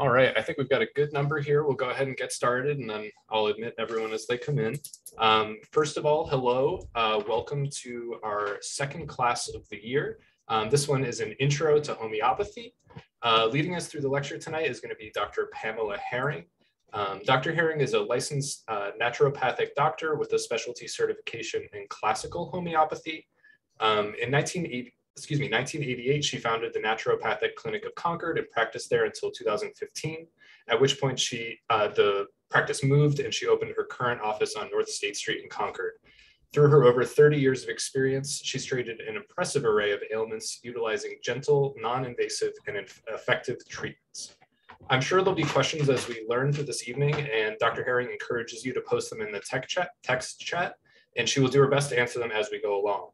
All right, I think we've got a good number here. We'll go ahead and get started and then I'll admit everyone as they come in. Um, first of all, hello, uh, welcome to our second class of the year. Um, this one is an intro to homeopathy. Uh, leading us through the lecture tonight is gonna be Dr. Pamela Herring. Um, Dr. Herring is a licensed uh, naturopathic doctor with a specialty certification in classical homeopathy. Um, in 1980, excuse me, 1988, she founded the Naturopathic Clinic of Concord and practiced there until 2015, at which point she, uh, the practice moved and she opened her current office on North State Street in Concord. Through her over 30 years of experience, she's treated an impressive array of ailments utilizing gentle, non-invasive, and effective treatments. I'm sure there'll be questions as we learn through this evening, and Dr. Herring encourages you to post them in the tech chat, text chat, and she will do her best to answer them as we go along.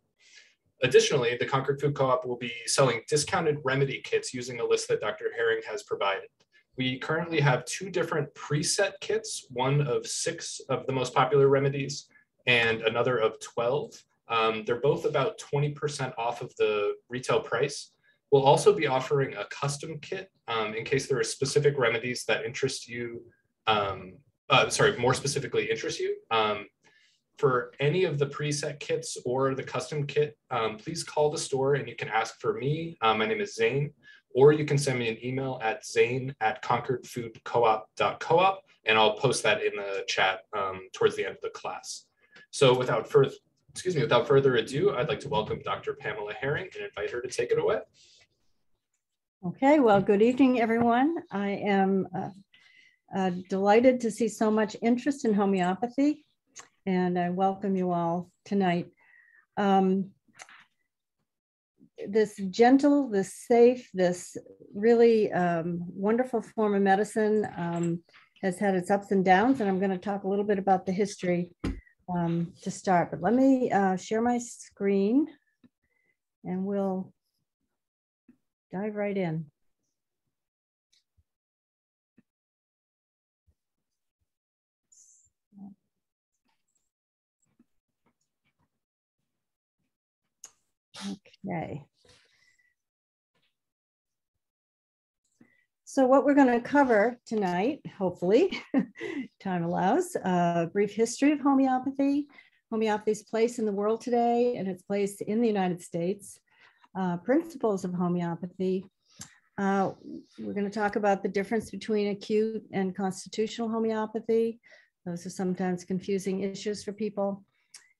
Additionally, the Concord Food Co-op will be selling discounted remedy kits using a list that Dr. Herring has provided. We currently have two different preset kits, one of six of the most popular remedies and another of 12. Um, they're both about 20% off of the retail price. We'll also be offering a custom kit um, in case there are specific remedies that interest you, um, uh, sorry, more specifically interest you. Um, for any of the preset kits or the custom kit, um, please call the store and you can ask for me. Uh, my name is Zane, or you can send me an email at zane at concordfoodcoop.coop and I'll post that in the chat um, towards the end of the class. So without further, excuse me, without further ado, I'd like to welcome Dr. Pamela Herring and invite her to take it away. Okay, well, good evening, everyone. I am uh, uh, delighted to see so much interest in homeopathy and I welcome you all tonight. Um, this gentle, this safe, this really um, wonderful form of medicine um, has had its ups and downs, and I'm going to talk a little bit about the history um, to start. But let me uh, share my screen, and we'll dive right in. Okay. So what we're going to cover tonight, hopefully, time allows, a brief history of homeopathy, homeopathy's place in the world today and its place in the United States, uh, principles of homeopathy. Uh, we're going to talk about the difference between acute and constitutional homeopathy. Those are sometimes confusing issues for people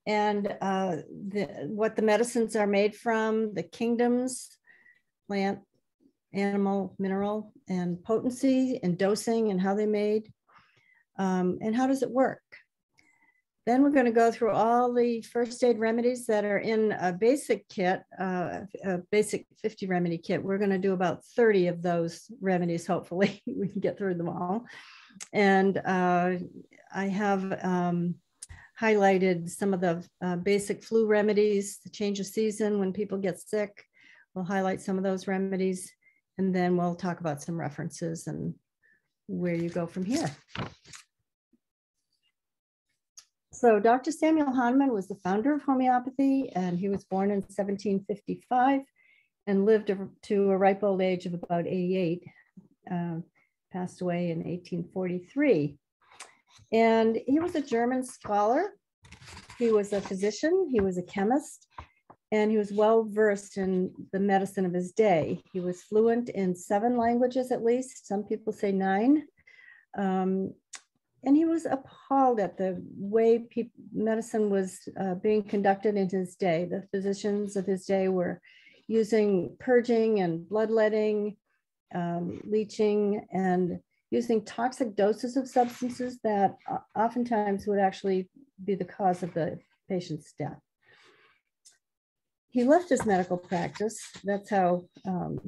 and uh, the, what the medicines are made from, the kingdoms, plant, animal, mineral, and potency and dosing and how they made, um, and how does it work. Then we're going to go through all the first aid remedies that are in a basic kit, uh, a basic 50 remedy kit. We're going to do about 30 of those remedies, hopefully. we can get through them all. And uh, I have um, highlighted some of the uh, basic flu remedies, the change of season when people get sick. We'll highlight some of those remedies, and then we'll talk about some references and where you go from here. So Dr. Samuel Hahnemann was the founder of homeopathy, and he was born in 1755 and lived to a ripe old age of about 88, uh, passed away in 1843. And he was a German scholar. He was a physician, he was a chemist, and he was well versed in the medicine of his day. He was fluent in seven languages at least, some people say nine. Um, and he was appalled at the way medicine was uh, being conducted in his day. The physicians of his day were using purging and bloodletting, um, leeching, and using toxic doses of substances that uh, oftentimes would actually be the cause of the patient's death. He left his medical practice. That's how um,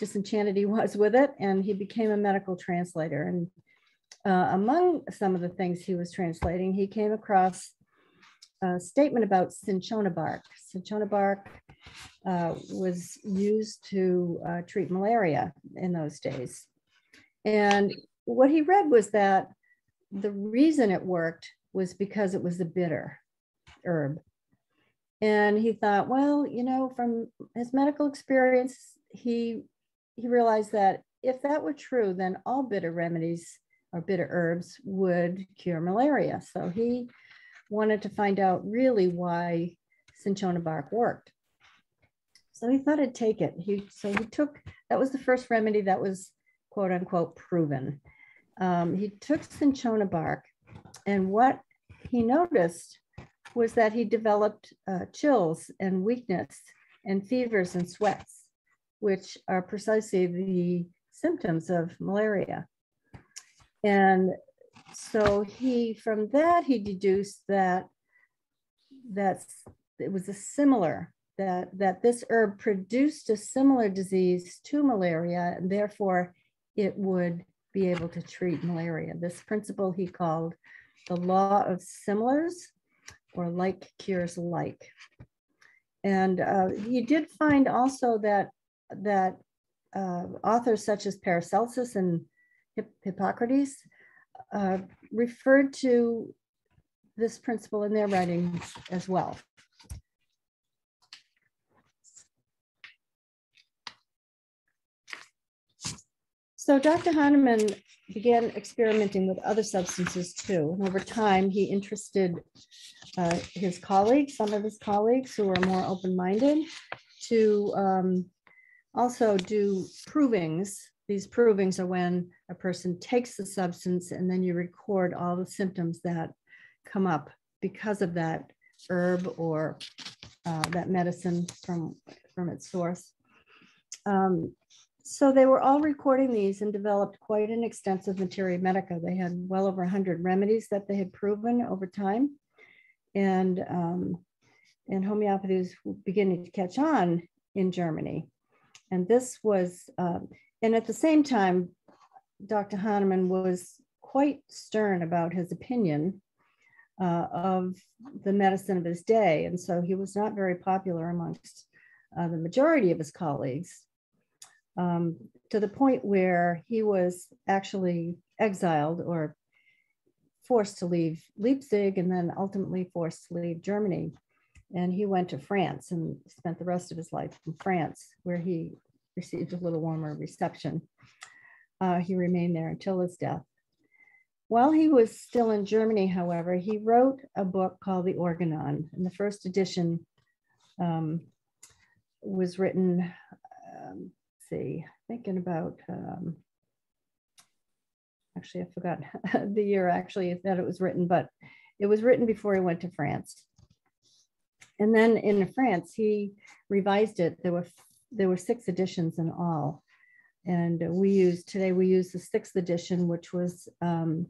disenchanted he was with it. And he became a medical translator. And uh, among some of the things he was translating, he came across a statement about cinchona bark. Cinchona bark uh, was used to uh, treat malaria in those days. And what he read was that the reason it worked was because it was a bitter herb. And he thought, well, you know, from his medical experience, he he realized that if that were true, then all bitter remedies or bitter herbs would cure malaria. So he wanted to find out really why cinchona bark worked. So he thought I'd take it. He so he took that was the first remedy that was quote unquote proven. Um, he took cinchona bark, and what he noticed was that he developed uh, chills and weakness and fevers and sweats, which are precisely the symptoms of malaria. And so he, from that, he deduced that that's it was a similar that that this herb produced a similar disease to malaria, and therefore it would be able to treat malaria. This principle he called the law of similars, or like cures like. And uh, he did find also that that uh, authors such as Paracelsus and Hippocrates uh, referred to this principle in their writings as well. So Dr. Hahnemann began experimenting with other substances too. And over time, he interested uh, his colleagues, some of his colleagues who were more open-minded, to um, also do provings. These provings are when a person takes the substance and then you record all the symptoms that come up because of that herb or uh, that medicine from, from its source. Um, so they were all recording these and developed quite an extensive materia medica. They had well over 100 remedies that they had proven over time. And, um, and homeopathy was beginning to catch on in Germany. And this was, uh, and at the same time, Dr. Hahnemann was quite stern about his opinion uh, of the medicine of his day. And so he was not very popular amongst uh, the majority of his colleagues um, to the point where he was actually exiled or forced to leave Leipzig and then ultimately forced to leave Germany. And he went to France and spent the rest of his life in France, where he received a little warmer reception. Uh, he remained there until his death. While he was still in Germany, however, he wrote a book called The Organon. And the first edition um, was written um, see, thinking about, um, actually, I forgot the year actually that it was written, but it was written before he went to France. And then in France, he revised it. There were there were six editions in all, and we use today we use the sixth edition, which was um,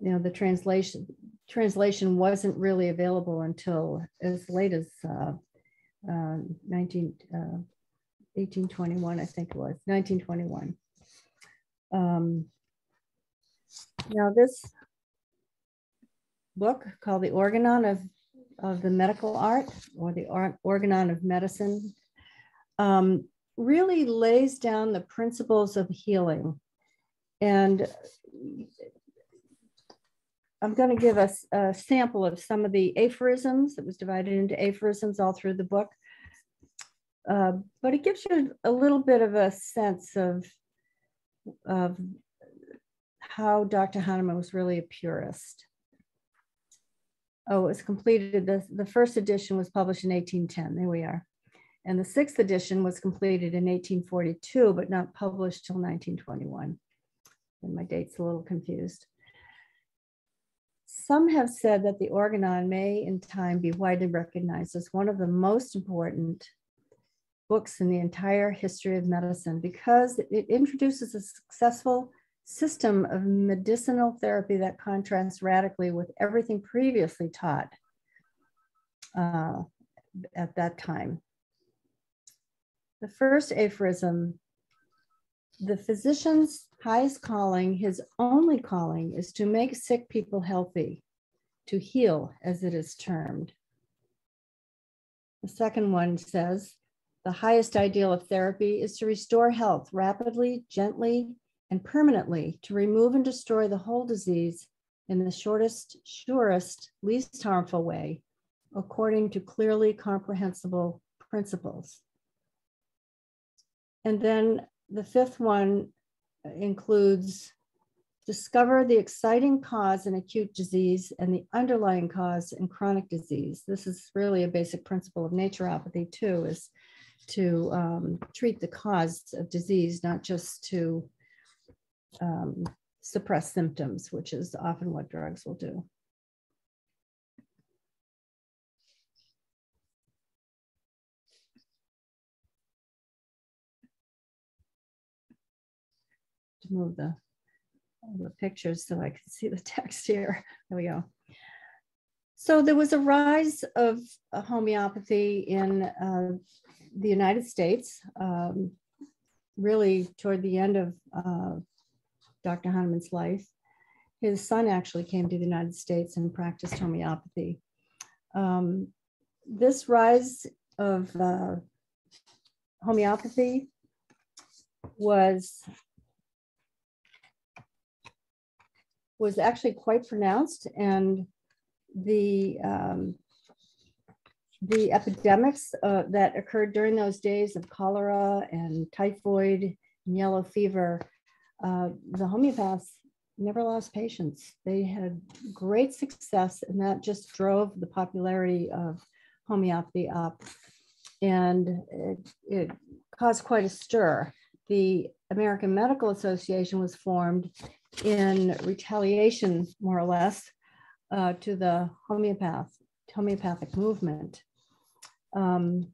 you know the translation translation wasn't really available until as late as uh, uh, 19 uh, 1821, I think it was, 1921. Um, now this book called The Organon of, of the Medical Art or the Or Organon of Medicine um, really lays down the principles of healing. And I'm going to give us a sample of some of the aphorisms. It was divided into aphorisms all through the book. Uh, but it gives you a little bit of a sense of, of how Dr. Hahnemann was really a purist. Oh, it was completed, the, the first edition was published in 1810, there we are. And the sixth edition was completed in 1842, but not published till 1921. And my date's a little confused. Some have said that the Organon may in time be widely recognized as one of the most important books in the entire history of medicine because it introduces a successful system of medicinal therapy that contrasts radically with everything previously taught uh, at that time. The first aphorism the physician's highest calling, his only calling, is to make sick people healthy, to heal, as it is termed. The second one says, the highest ideal of therapy is to restore health rapidly, gently, and permanently to remove and destroy the whole disease in the shortest, surest, least harmful way, according to clearly comprehensible principles. And then the fifth one includes discover the exciting cause in acute disease and the underlying cause in chronic disease. This is really a basic principle of naturopathy too, is to um, treat the cause of disease, not just to um, suppress symptoms, which is often what drugs will do. To move the the pictures so I can see the text here. There we go. So there was a rise of uh, homeopathy in uh, the United States, um, really toward the end of uh, Dr. Hahnemann's life. His son actually came to the United States and practiced homeopathy. Um, this rise of uh, homeopathy was was actually quite pronounced and the um, the epidemics uh, that occurred during those days of cholera and typhoid and yellow fever, uh, the homeopaths never lost patients. They had great success, and that just drove the popularity of homeopathy up. And it, it caused quite a stir. The American Medical Association was formed in retaliation, more or less, uh, to the homeopath, homeopathic movement. Um,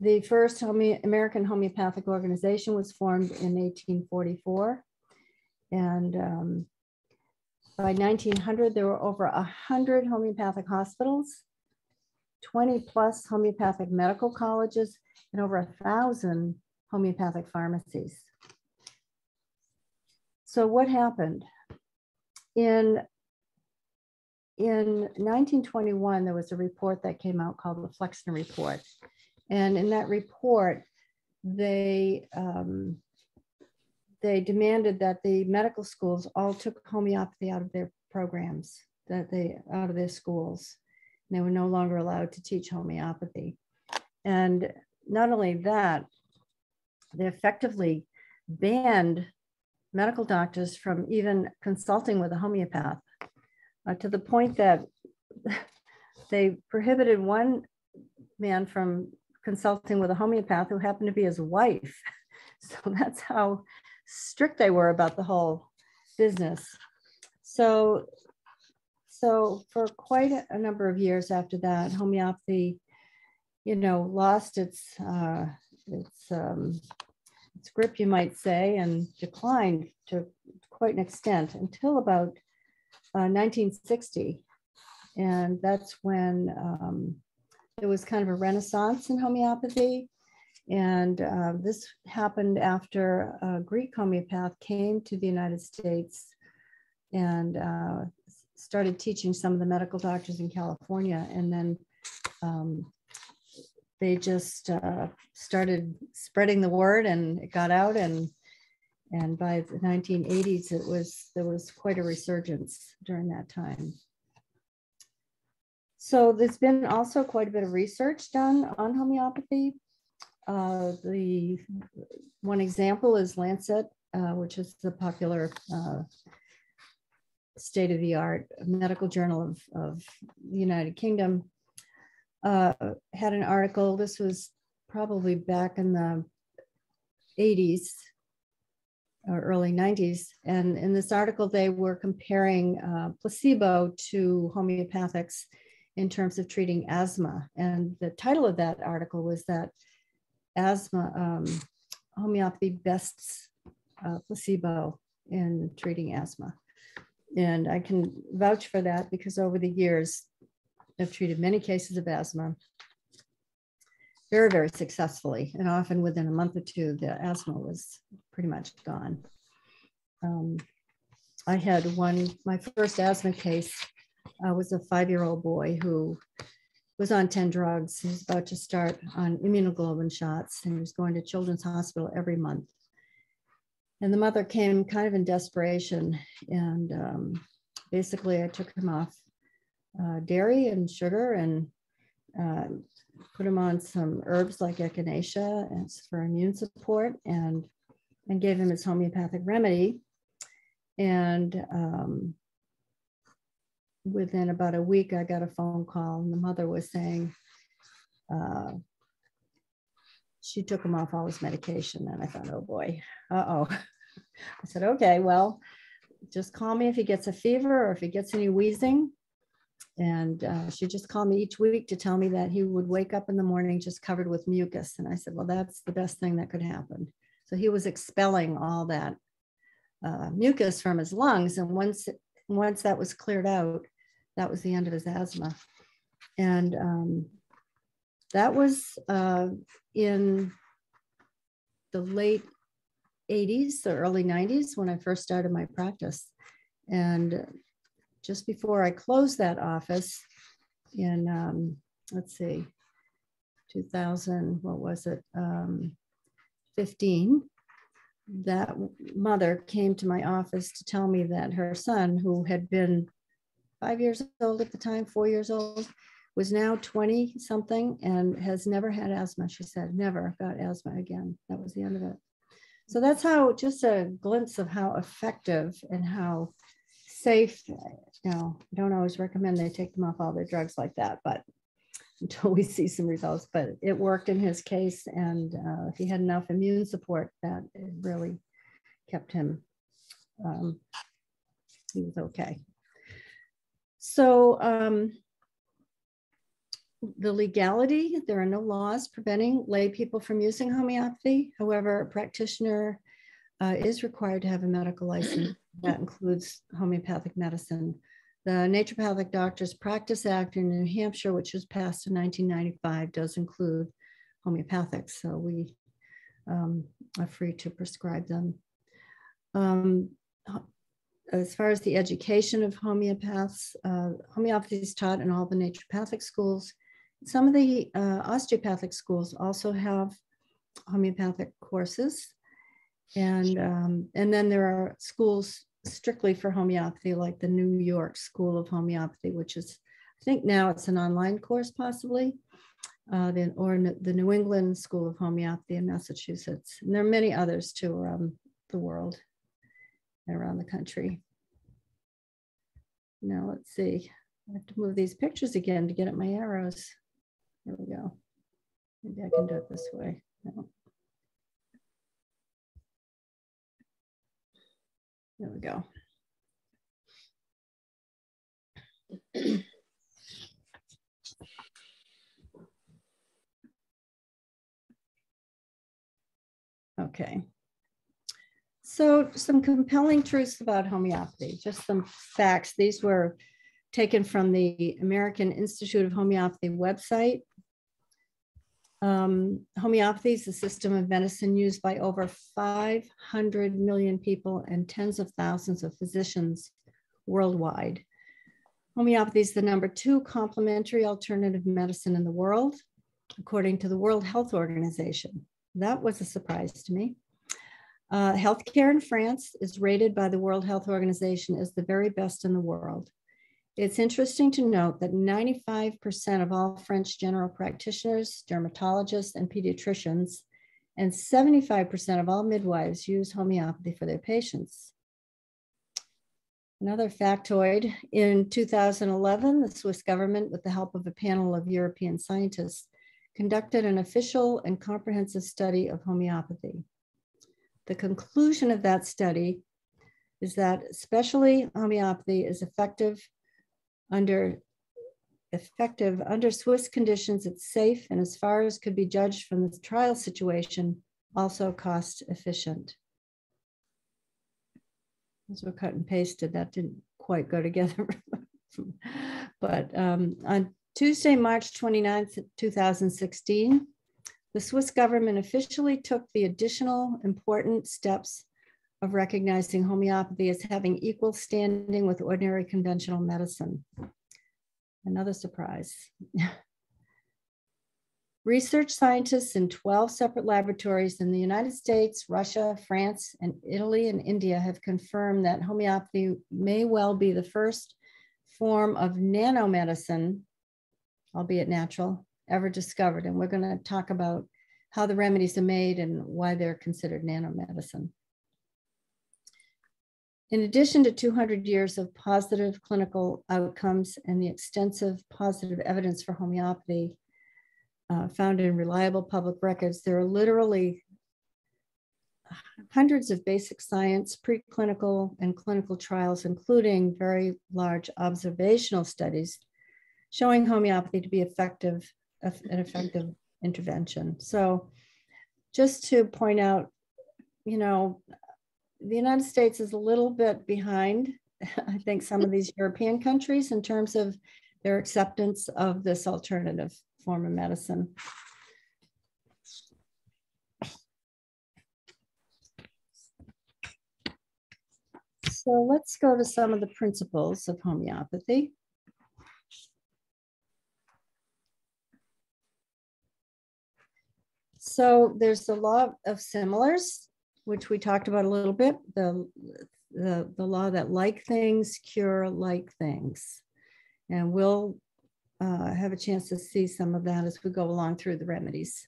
the first home American Homeopathic Organization was formed in 1844. And um, by 1900, there were over 100 homeopathic hospitals, 20 plus homeopathic medical colleges, and over a thousand homeopathic pharmacies. So what happened? In, in 1921, there was a report that came out called the Flexner Report. And in that report, they, um, they demanded that the medical schools all took homeopathy out of their programs, that they out of their schools. And they were no longer allowed to teach homeopathy. And not only that, they effectively banned medical doctors from even consulting with a homeopath uh, to the point that they prohibited one man from consulting with a homeopath who happened to be his wife. So that's how strict they were about the whole business. So, so for quite a number of years after that, homeopathy, you know, lost its uh, its um, its grip, you might say, and declined to quite an extent until about uh, 1960. And that's when um, there was kind of a renaissance in homeopathy. And uh, this happened after a Greek homeopath came to the United States and uh, started teaching some of the medical doctors in California. And then um, they just uh, started spreading the word and it got out and and by the 1980s it was there was quite a resurgence during that time so there's been also quite a bit of research done on homeopathy uh, the one example is lancet uh, which is the popular uh, state of the art medical journal of, of the united kingdom uh, had an article. This was probably back in the 80s or early 90s. And in this article, they were comparing uh, placebo to homeopathics in terms of treating asthma. And the title of that article was that asthma, um, homeopathy bests uh, placebo in treating asthma. And I can vouch for that because over the years, I've treated many cases of asthma very, very successfully. And often within a month or two, the asthma was pretty much gone. Um, I had one, my first asthma case uh, was a five year old boy who was on 10 drugs. He was about to start on immunoglobulin shots and he was going to Children's Hospital every month. And the mother came kind of in desperation. And um, basically, I took him off uh, dairy and sugar and uh, put him on some herbs like echinacea for immune support and and gave him his homeopathic remedy. And um, within about a week, I got a phone call, and the mother was saying uh, she took him off all his medication. And I thought, oh boy, uh oh. I said, okay, well, just call me if he gets a fever or if he gets any wheezing. And uh, she just called me each week to tell me that he would wake up in the morning just covered with mucus. And I said, well, that's the best thing that could happen. So he was expelling all that uh, mucus from his lungs. And once, once that was cleared out, that was the end of his asthma. And um, that was uh, in the late 80s, the early 90s when I first started my practice. And just before I closed that office in, um, let's see, 2000, what was it, um, 15, that mother came to my office to tell me that her son, who had been five years old at the time, four years old, was now 20 something and has never had asthma. She said, never got asthma again. That was the end of it. So that's how, just a glimpse of how effective and how safe. No, I don't always recommend they take them off all their drugs like that, but until we see some results. But it worked in his case, and uh, he had enough immune support that it really kept him. Um, he was okay. So um, the legality, there are no laws preventing lay people from using homeopathy. However, a practitioner uh, is required to have a medical license that includes homeopathic medicine. The Naturopathic Doctors Practice Act in New Hampshire, which was passed in 1995, does include homeopathic. So we um, are free to prescribe them. Um, as far as the education of homeopaths, uh, homeopathy is taught in all the naturopathic schools some of the uh, osteopathic schools also have homeopathic courses. And, um, and then there are schools strictly for homeopathy, like the New York School of Homeopathy, which is, I think now it's an online course possibly, uh, then, or the New England School of Homeopathy in Massachusetts. And there are many others too around the world and around the country. Now let's see, I have to move these pictures again to get at my arrows. There we go. Maybe I can do it this way. No. There we go. Okay. So some compelling truths about homeopathy, just some facts. These were taken from the American Institute of Homeopathy website. Um, homeopathy is a system of medicine used by over 500 million people and tens of thousands of physicians worldwide. Homeopathy is the number two complementary alternative medicine in the world, according to the World Health Organization. That was a surprise to me. Uh, healthcare in France is rated by the World Health Organization as the very best in the world. It's interesting to note that 95% of all French general practitioners, dermatologists, and pediatricians, and 75% of all midwives use homeopathy for their patients. Another factoid in 2011, the Swiss government, with the help of a panel of European scientists, conducted an official and comprehensive study of homeopathy. The conclusion of that study is that, especially homeopathy, is effective under effective under Swiss conditions, it's safe and as far as could be judged from the trial situation, also cost efficient. Were cut and pasted. That didn't quite go together. but um, on Tuesday, March 29th, 2016, the Swiss government officially took the additional important steps of recognizing homeopathy as having equal standing with ordinary conventional medicine. Another surprise. Research scientists in 12 separate laboratories in the United States, Russia, France, and Italy and India have confirmed that homeopathy may well be the first form of nanomedicine, albeit natural, ever discovered. And we're going to talk about how the remedies are made and why they're considered nanomedicine. In addition to 200 years of positive clinical outcomes and the extensive positive evidence for homeopathy uh, found in reliable public records, there are literally hundreds of basic science, preclinical, and clinical trials, including very large observational studies showing homeopathy to be effective, an effective intervention. So just to point out, you know, the United States is a little bit behind, I think, some of these European countries in terms of their acceptance of this alternative form of medicine. So let's go to some of the principles of homeopathy. So there's the law of similars, which we talked about a little bit, the, the, the law that like things cure like things. And we'll uh, have a chance to see some of that as we go along through the remedies.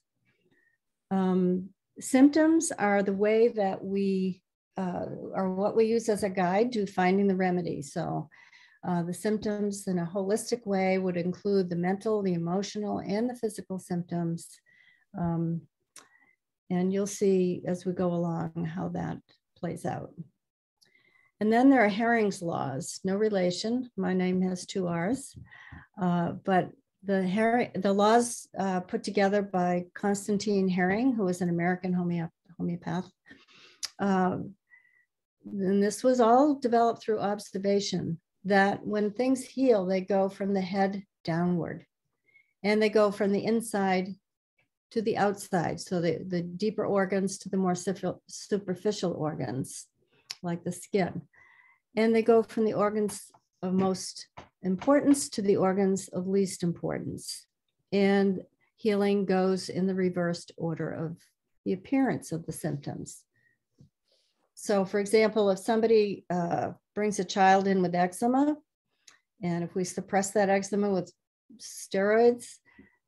Um, symptoms are the way that we uh, are what we use as a guide to finding the remedy. So uh, the symptoms in a holistic way would include the mental, the emotional, and the physical symptoms. Um, and you'll see as we go along how that plays out. And then there are Hering's laws, no relation. My name has two R's, uh, but the, Her the laws uh, put together by Constantine Hering, who was an American homeop homeopath, um, and this was all developed through observation that when things heal, they go from the head downward and they go from the inside to the outside. So the, the deeper organs to the more superficial organs, like the skin. And they go from the organs of most importance to the organs of least importance. And healing goes in the reversed order of the appearance of the symptoms. So, for example, if somebody uh, brings a child in with eczema, and if we suppress that eczema with steroids,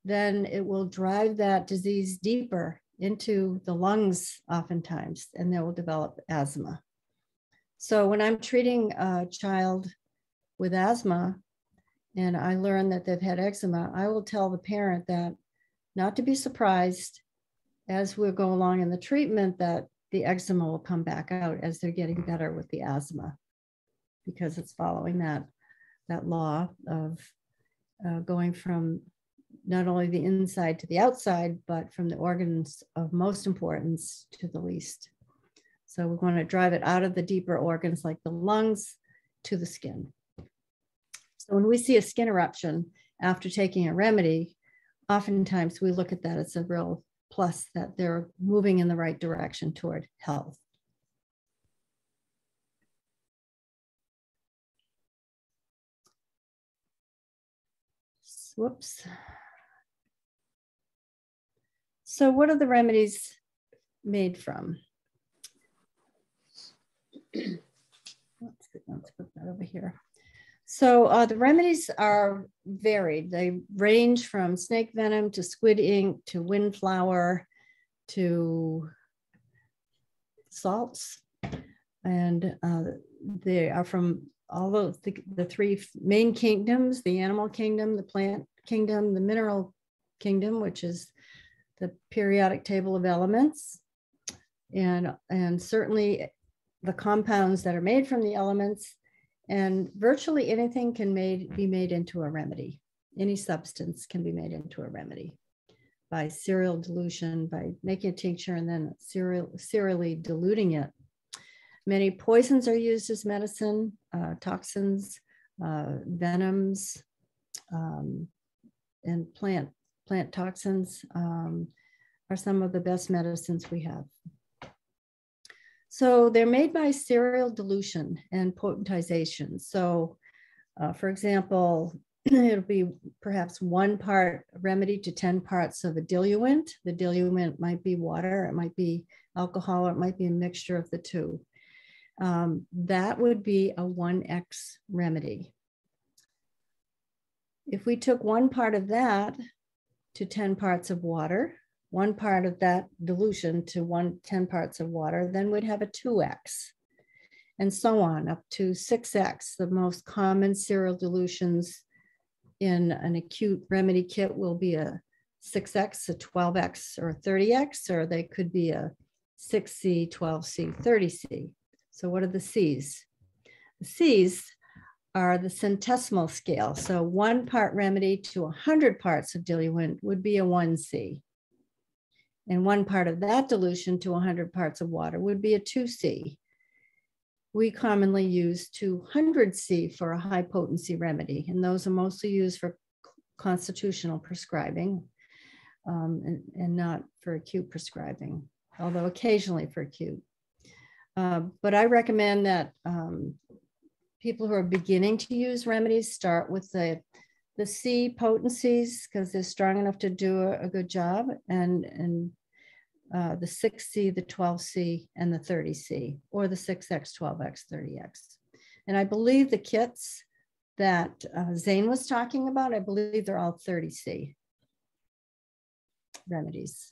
then it will drive that disease deeper into the lungs, oftentimes, and they will develop asthma. So, when I'm treating a child with asthma and I learn that they've had eczema, I will tell the parent that not to be surprised as we go along in the treatment that the eczema will come back out as they're getting better with the asthma because it's following that, that law of uh, going from not only the inside to the outside, but from the organs of most importance to the least. So we want to drive it out of the deeper organs like the lungs to the skin. So when we see a skin eruption after taking a remedy, oftentimes we look at that as a real plus that they're moving in the right direction toward health. Whoops. So what are the remedies made from? let's, put that over here. So uh, the remedies are varied. They range from snake venom to squid ink to windflower to salts. And uh, they are from all of the, the three main kingdoms, the animal kingdom, the plant kingdom, the mineral kingdom, which is the periodic table of elements. And, and certainly the compounds that are made from the elements and virtually anything can made, be made into a remedy. Any substance can be made into a remedy by serial dilution, by making a tincture and then serial, serially diluting it. Many poisons are used as medicine, uh, toxins, uh, venoms, um, and plant, plant toxins um, are some of the best medicines we have. So they're made by serial dilution and potentization. So, uh, for example, it'll be perhaps one part remedy to 10 parts of a diluent. The diluent might be water, it might be alcohol, or it might be a mixture of the two. Um, that would be a 1x remedy. If we took one part of that to 10 parts of water, one part of that dilution to one 10 parts of water, then we'd have a 2x. and so on, up to 6x. The most common serial dilutions in an acute remedy kit will be a 6x, a 12x, or a 30x, or they could be a 6C, 12C, 30C. So what are the C's? The C's are the centesimal scale. So one part remedy to 100 parts of diluent would be a 1C. And one part of that dilution to 100 parts of water would be a 2C. We commonly use 200C for a high potency remedy, and those are mostly used for constitutional prescribing um, and, and not for acute prescribing, although occasionally for acute. Uh, but I recommend that um, people who are beginning to use remedies start with the the C potencies because they're strong enough to do a, a good job, and and uh, the 6C, the 12C, and the 30C, or the 6X, 12X, 30X. And I believe the kits that uh, Zane was talking about, I believe they're all 30C remedies.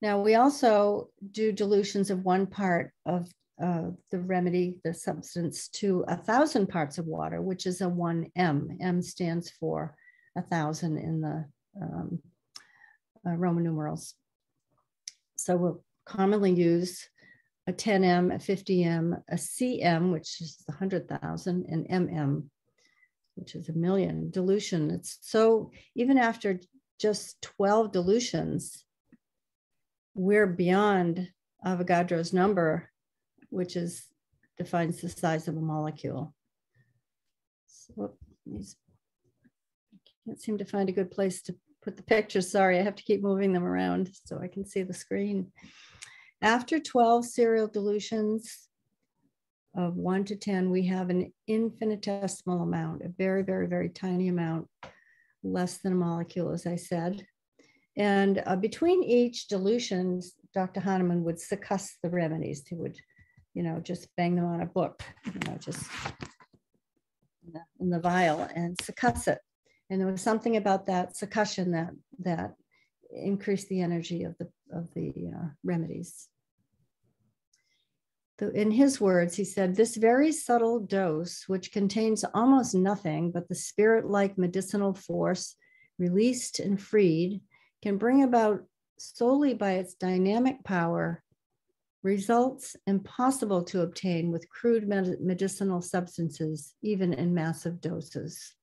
Now, we also do dilutions of one part of uh, the remedy, the substance, to a thousand parts of water, which is a 1M. M stands for a thousand in the um, uh, Roman numerals. So we'll commonly use a 10M, a 50M, a CM, which is the 100,000, and MM, which is a million dilution. It's so even after just 12 dilutions, we're beyond Avogadro's number, which is defines the size of a molecule. So, I can't seem to find a good place to put the pictures. Sorry, I have to keep moving them around so I can see the screen. After 12 serial dilutions of one to 10, we have an infinitesimal amount, a very, very, very tiny amount, less than a molecule, as I said. And uh, between each dilutions, Dr. Hahnemann would succuss the remedies. He would, you know, just bang them on a book, you know, just in the, in the vial and succuss it. And there was something about that succussion that that increased the energy of the of the uh, remedies. So in his words, he said, "This very subtle dose, which contains almost nothing but the spirit-like medicinal force released and freed, can bring about solely by its dynamic power results impossible to obtain with crude med medicinal substances, even in massive doses."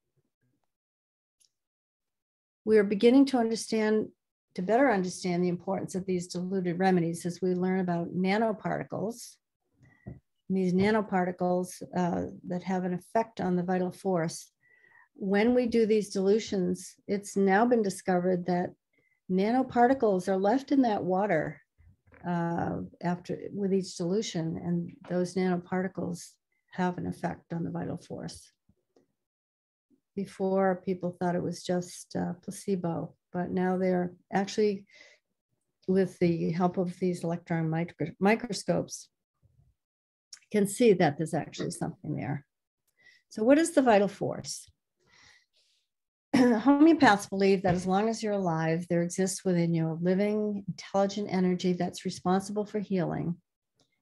we are beginning to understand, to better understand the importance of these diluted remedies as we learn about nanoparticles. These nanoparticles uh, that have an effect on the vital force. When we do these dilutions, it's now been discovered that nanoparticles are left in that water uh, after with each solution, and those nanoparticles have an effect on the vital force before people thought it was just uh, placebo, but now they're actually, with the help of these electron micro microscopes, can see that there's actually something there. So what is the vital force? Homeopaths believe that as long as you're alive, there exists within you a living, intelligent energy that's responsible for healing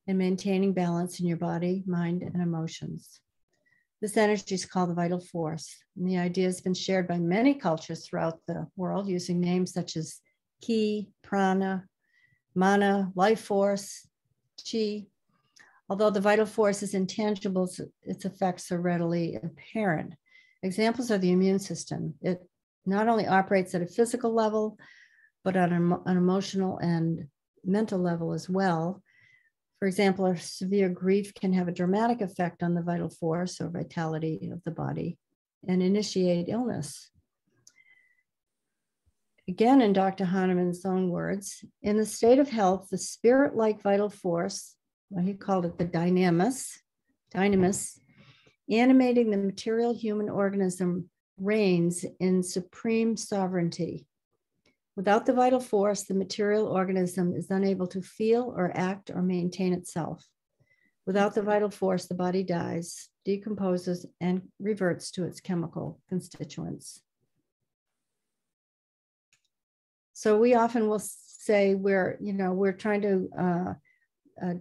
and maintaining balance in your body, mind, and emotions. This energy is called the vital force. And the idea has been shared by many cultures throughout the world using names such as ki, prana, mana, life force, chi. Although the vital force is intangible, its effects are readily apparent. Examples are the immune system. It not only operates at a physical level, but on an emotional and mental level as well. For example, a severe grief can have a dramatic effect on the vital force or vitality of the body and initiate illness. Again, in Dr. Hahnemann's own words, in the state of health, the spirit like vital force, well, he called it the dynamis, dynamis, animating the material human organism reigns in supreme sovereignty. Without the vital force, the material organism is unable to feel or act or maintain itself. Without the vital force, the body dies, decomposes, and reverts to its chemical constituents. So we often will say we're, you know, we're trying to uh, uh,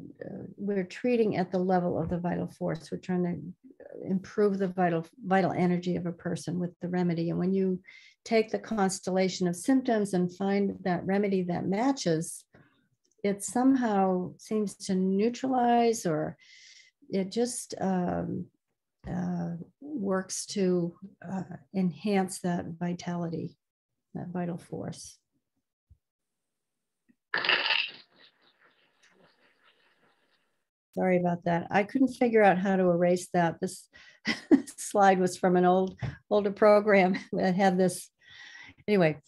we're treating at the level of the vital force. We're trying to improve the vital vital energy of a person with the remedy. And when you take the constellation of symptoms and find that remedy that matches, it somehow seems to neutralize or it just um, uh, works to uh, enhance that vitality, that vital force. Sorry about that. I couldn't figure out how to erase that. This slide was from an old, older program that had this. Anyway,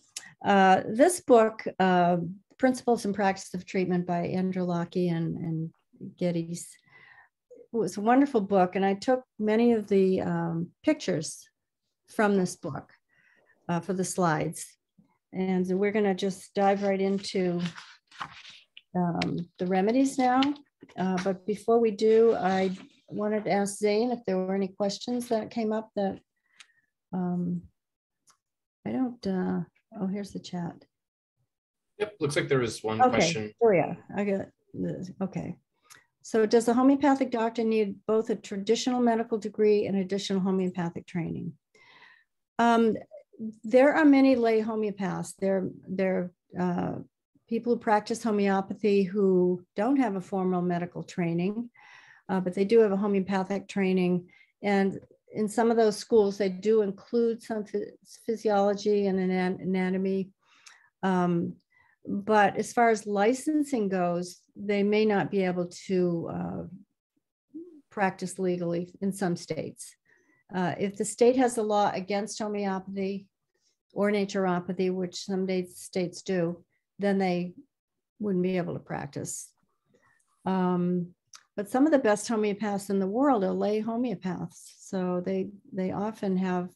uh, this book, uh, Principles and Practice of Treatment by Andrew Lockie and, and Geddes, was a wonderful book. And I took many of the um, pictures from this book uh, for the slides. And we're going to just dive right into um, the remedies now. Uh, but before we do, I wanted to ask Zane if there were any questions that came up that um, I don't, uh, oh, here's the chat. Yep, looks like there was one okay. question. Oh yeah, I got this. Okay. So does a homeopathic doctor need both a traditional medical degree and additional homeopathic training? Um, there are many lay homeopaths. There, there uh, people who practice homeopathy who don't have a formal medical training, uh, but they do have a homeopathic training. And in some of those schools, they do include some physiology and anatomy. Um, but as far as licensing goes, they may not be able to uh, practice legally in some states. Uh, if the state has a law against homeopathy or naturopathy, which some states do, then they wouldn't be able to practice. Um, but some of the best homeopaths in the world are lay homeopaths. So they, they often have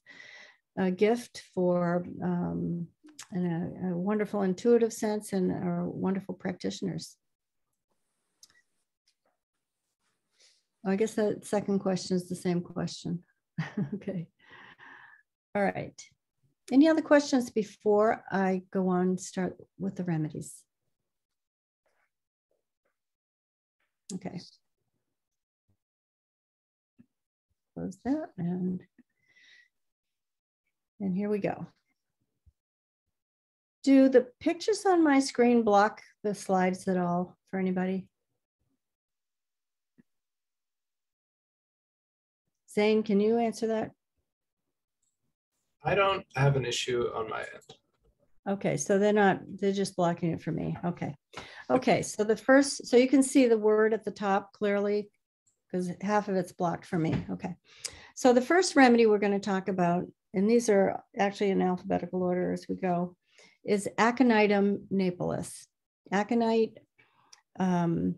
a gift for um, and a, a, wonderful intuitive sense and are wonderful practitioners. I guess that second question is the same question. okay. All right. Any other questions before I go on start with the remedies? Okay. Close that and and here we go. Do the pictures on my screen block the slides at all for anybody? Zane, can you answer that? I don't have an issue on my end. Okay, so they're not, they're just blocking it for me. Okay. Okay, so the first, so you can see the word at the top clearly because half of it's blocked for me. Okay. So the first remedy we're going to talk about, and these are actually in alphabetical order as we go, is Aconitum napellus. Aconite, um,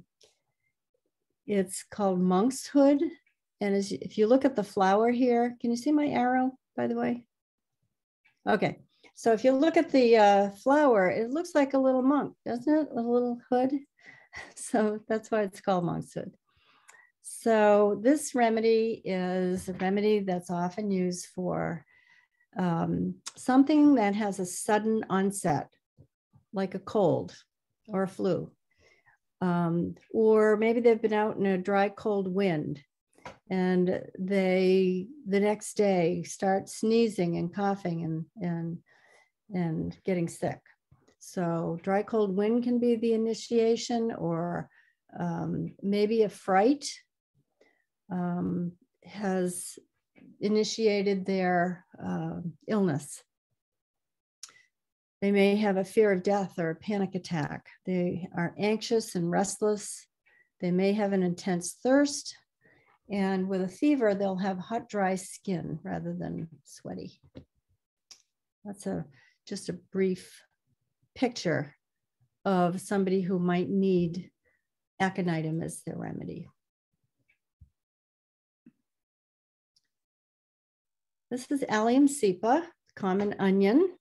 it's called monkshood. And as, if you look at the flower here, can you see my arrow, by the way? Okay, so if you look at the uh, flower, it looks like a little monk, doesn't it? A little hood. So that's why it's called monk's hood. So this remedy is a remedy that's often used for um, something that has a sudden onset, like a cold or a flu. Um, or maybe they've been out in a dry, cold wind and they the next day start sneezing and coughing and and and getting sick. So dry cold wind can be the initiation or um, maybe a fright um, has initiated their uh, illness. They may have a fear of death or a panic attack. They are anxious and restless. They may have an intense thirst and with a fever, they'll have hot, dry skin rather than sweaty. That's a just a brief picture of somebody who might need aconitum as their remedy. This is Allium cepa, common onion.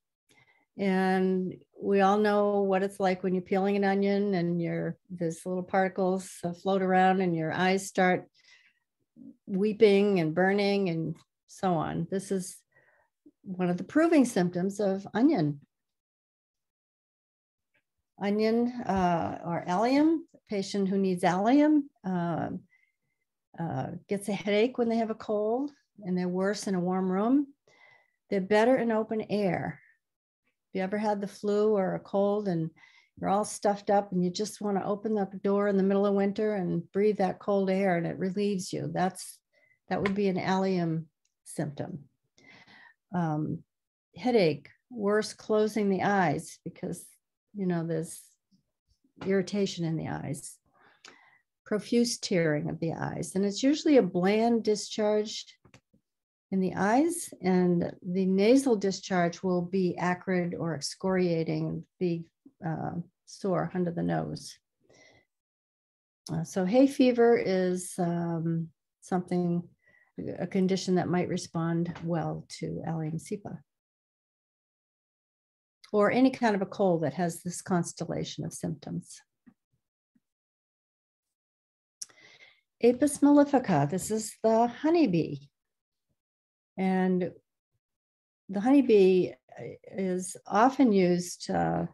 And we all know what it's like when you're peeling an onion and your there's little particles float around and your eyes start weeping and burning and so on. This is one of the proving symptoms of onion. Onion uh, or allium, patient who needs Allium uh, uh, gets a headache when they have a cold and they're worse in a warm room, they're better in open air. If you ever had the flu or a cold and you're all stuffed up and you just want to open the door in the middle of winter and breathe that cold air and it relieves you, that's that would be an allium symptom. Um, headache, worse closing the eyes because you know there's irritation in the eyes profuse tearing of the eyes and it's usually a bland discharge in the eyes and the nasal discharge will be acrid or excoriating be uh, sore under the nose uh, so hay fever is um, something a condition that might respond well to allium cepa or any kind of a cold that has this constellation of symptoms. Apis mellifica, this is the honeybee. And the honeybee is often used uh,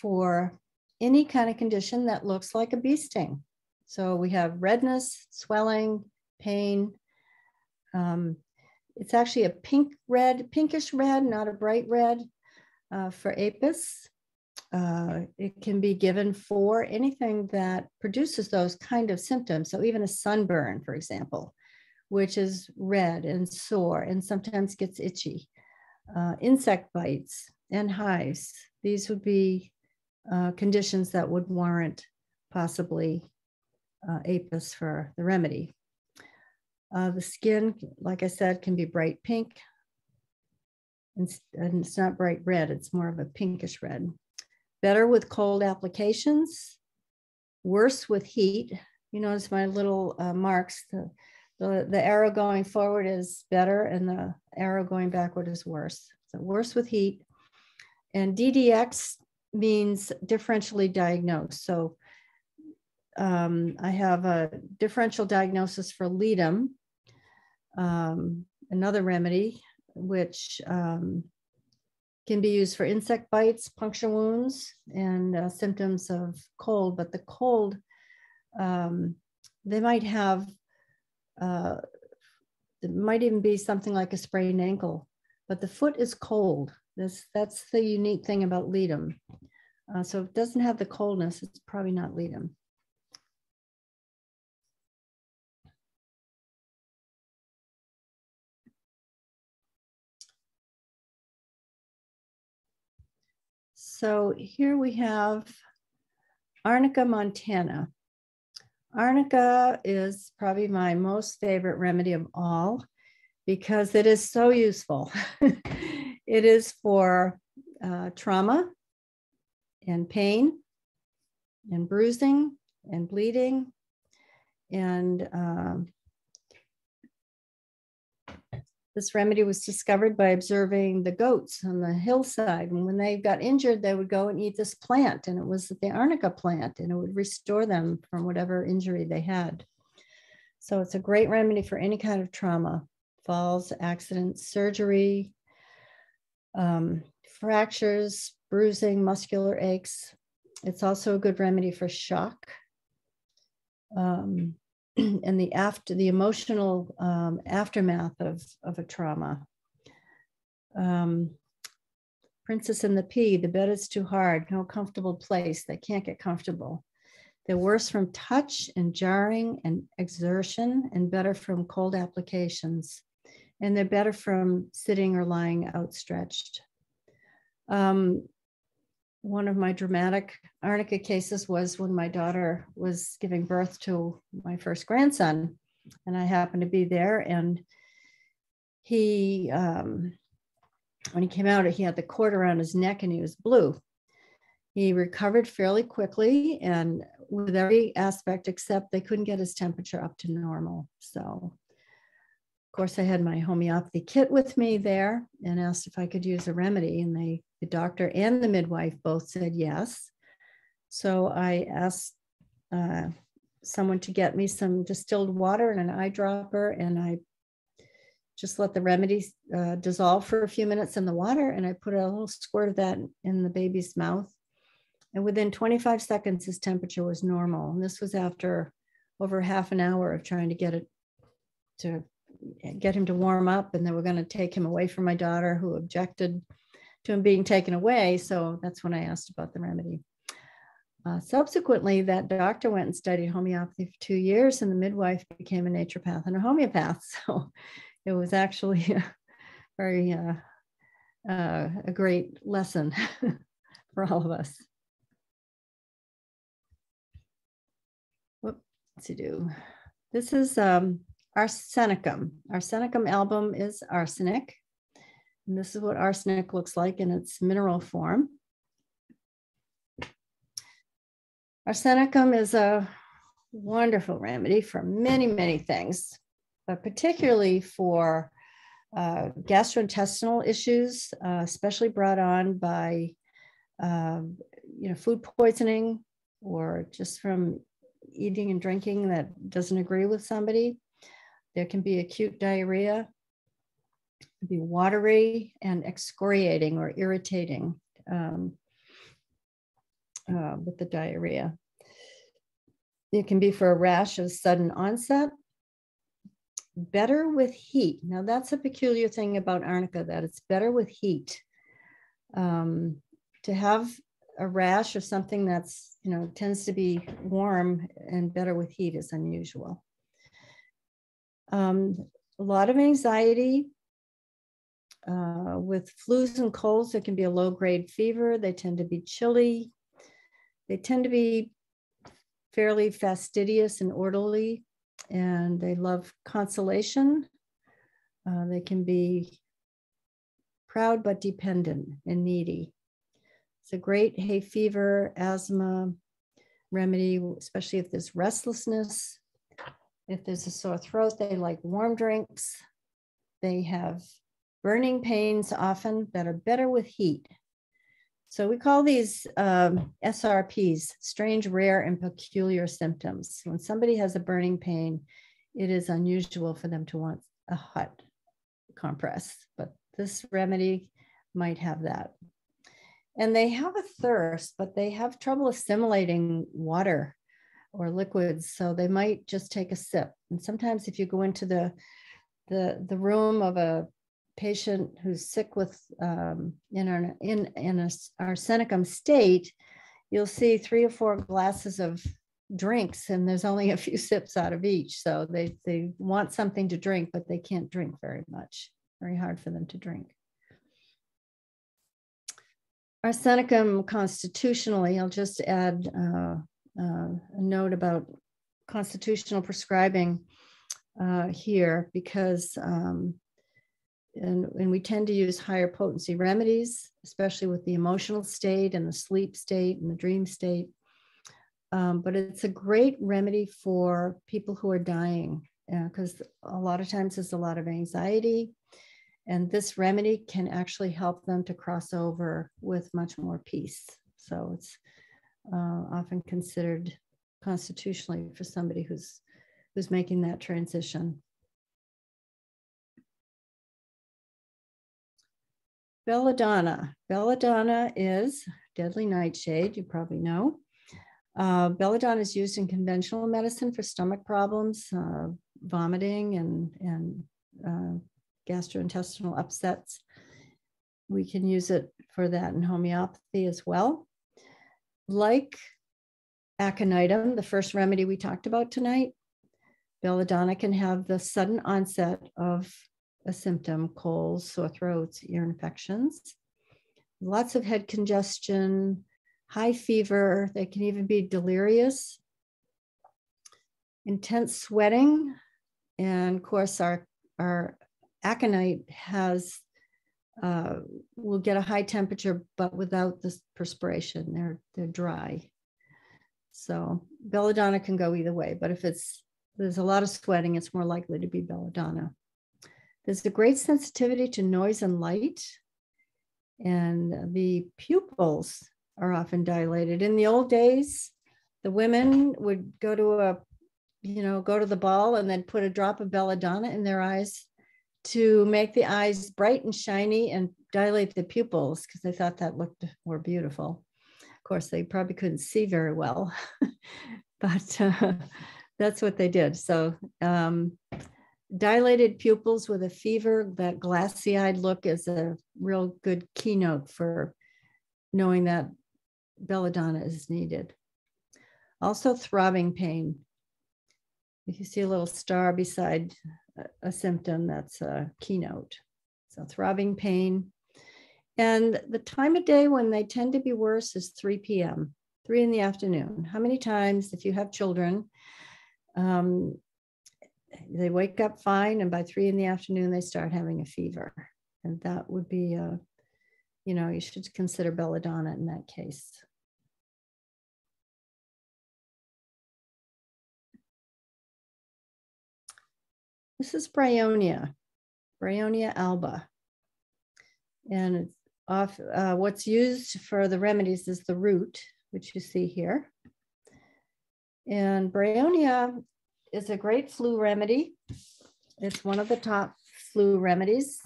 for any kind of condition that looks like a bee sting. So we have redness, swelling, pain. Um, it's actually a pink red, pinkish red, not a bright red uh, for APIS. Uh, it can be given for anything that produces those kind of symptoms. So even a sunburn, for example, which is red and sore and sometimes gets itchy. Uh, insect bites and hives. These would be uh, conditions that would warrant possibly uh, APIS for the remedy. Uh, the skin, like I said, can be bright pink, and it's not bright red, it's more of a pinkish red. Better with cold applications, worse with heat. You notice my little uh, marks, the, the, the arrow going forward is better and the arrow going backward is worse. So worse with heat. And DDX means differentially diagnosed. So um, I have a differential diagnosis for ledum, um, another remedy which um, can be used for insect bites, puncture wounds, and uh, symptoms of cold. But the cold, um, they might have, uh, it might even be something like a sprained ankle, but the foot is cold. This, that's the unique thing about ledum. Uh, so it doesn't have the coldness, it's probably not ledum. So here we have Arnica montana. Arnica is probably my most favorite remedy of all because it is so useful. it is for uh, trauma and pain and bruising and bleeding and um, this remedy was discovered by observing the goats on the hillside. And when they got injured, they would go and eat this plant, and it was the arnica plant, and it would restore them from whatever injury they had. So it's a great remedy for any kind of trauma falls, accidents, surgery, um, fractures, bruising, muscular aches. It's also a good remedy for shock. Um, and the after the emotional um, aftermath of, of a trauma. Um, Princess and the Pea, the bed is too hard, no comfortable place. They can't get comfortable. They're worse from touch and jarring and exertion, and better from cold applications. And they're better from sitting or lying outstretched. Um, one of my dramatic arnica cases was when my daughter was giving birth to my first grandson and i happened to be there and he um, when he came out he had the cord around his neck and he was blue he recovered fairly quickly and with every aspect except they couldn't get his temperature up to normal so course i had my homeopathy kit with me there and asked if i could use a remedy and they the doctor and the midwife both said yes. So I asked uh, someone to get me some distilled water and an eyedropper, and I just let the remedy uh, dissolve for a few minutes in the water, and I put a little squirt of that in the baby's mouth. And within 25 seconds, his temperature was normal. And this was after over half an hour of trying to get it to get him to warm up. And they were going to take him away from my daughter, who objected to him being taken away. So that's when I asked about the remedy. Uh, subsequently, that doctor went and studied homeopathy for two years, and the midwife became a naturopath and a homeopath. So it was actually a very uh, uh, a great lesson for all of us. What to do? This is um, arsenicum. Arsenicum album is arsenic. And this is what arsenic looks like in its mineral form. Arsenicum is a wonderful remedy for many, many things, but particularly for uh, gastrointestinal issues, uh, especially brought on by um, you know food poisoning or just from eating and drinking that doesn't agree with somebody. There can be acute diarrhea, be watery and excoriating or irritating. Um, uh, with the diarrhea. It can be for a rash of sudden onset. Better with heat. Now, that's a peculiar thing about arnica that it's better with heat. Um, to have a rash or something that's, you know, tends to be warm and better with heat is unusual. Um, a lot of anxiety, uh, with flus and colds, there can be a low grade fever. They tend to be chilly, they tend to be fairly fastidious and orderly, and they love consolation. Uh, they can be proud but dependent and needy. It's a great hay fever, asthma remedy, especially if there's restlessness. If there's a sore throat, they like warm drinks. They have burning pains often that are better with heat. So we call these um, SRPs, strange, rare, and peculiar symptoms. When somebody has a burning pain, it is unusual for them to want a hot compress, but this remedy might have that. And they have a thirst, but they have trouble assimilating water or liquids. So they might just take a sip. And sometimes if you go into the the, the room of a patient who's sick with um, in, our, in, in a arsenicum state, you'll see three or four glasses of drinks and there's only a few sips out of each. So they, they want something to drink, but they can't drink very much. Very hard for them to drink. Arsenicum constitutionally, I'll just add uh, uh, a note about constitutional prescribing uh, here because um, and, and we tend to use higher potency remedies, especially with the emotional state and the sleep state and the dream state. Um, but it's a great remedy for people who are dying because a lot of times there's a lot of anxiety. And this remedy can actually help them to cross over with much more peace. So it's uh, often considered constitutionally for somebody who's who's making that transition. Belladonna. Belladonna is deadly nightshade, you probably know. Uh, belladonna is used in conventional medicine for stomach problems, uh, vomiting, and, and uh, gastrointestinal upsets. We can use it for that in homeopathy as well. Like aconitum, the first remedy we talked about tonight, belladonna can have the sudden onset of a symptom colds, sore throats, ear infections, lots of head congestion, high fever. They can even be delirious, intense sweating. And of course, our, our aconite has uh, will get a high temperature, but without the perspiration. They're they're dry. So belladonna can go either way, but if it's there's a lot of sweating, it's more likely to be belladonna. There's a great sensitivity to noise and light, and the pupils are often dilated. In the old days, the women would go to a, you know, go to the ball and then put a drop of belladonna in their eyes to make the eyes bright and shiny and dilate the pupils because they thought that looked more beautiful. Of course, they probably couldn't see very well, but uh, that's what they did. So um, dilated pupils with a fever, that glassy-eyed look is a real good keynote for knowing that belladonna is needed. Also throbbing pain. If you see a little star beside a, a symptom, that's a keynote. So throbbing pain. And the time of day when they tend to be worse is 3 p.m., 3 in the afternoon. How many times, if you have children, um, they wake up fine and by three in the afternoon they start having a fever and that would be uh, you know you should consider belladonna in that case this is bryonia bryonia alba and it's off uh, what's used for the remedies is the root which you see here and bryonia is a great flu remedy. It's one of the top flu remedies.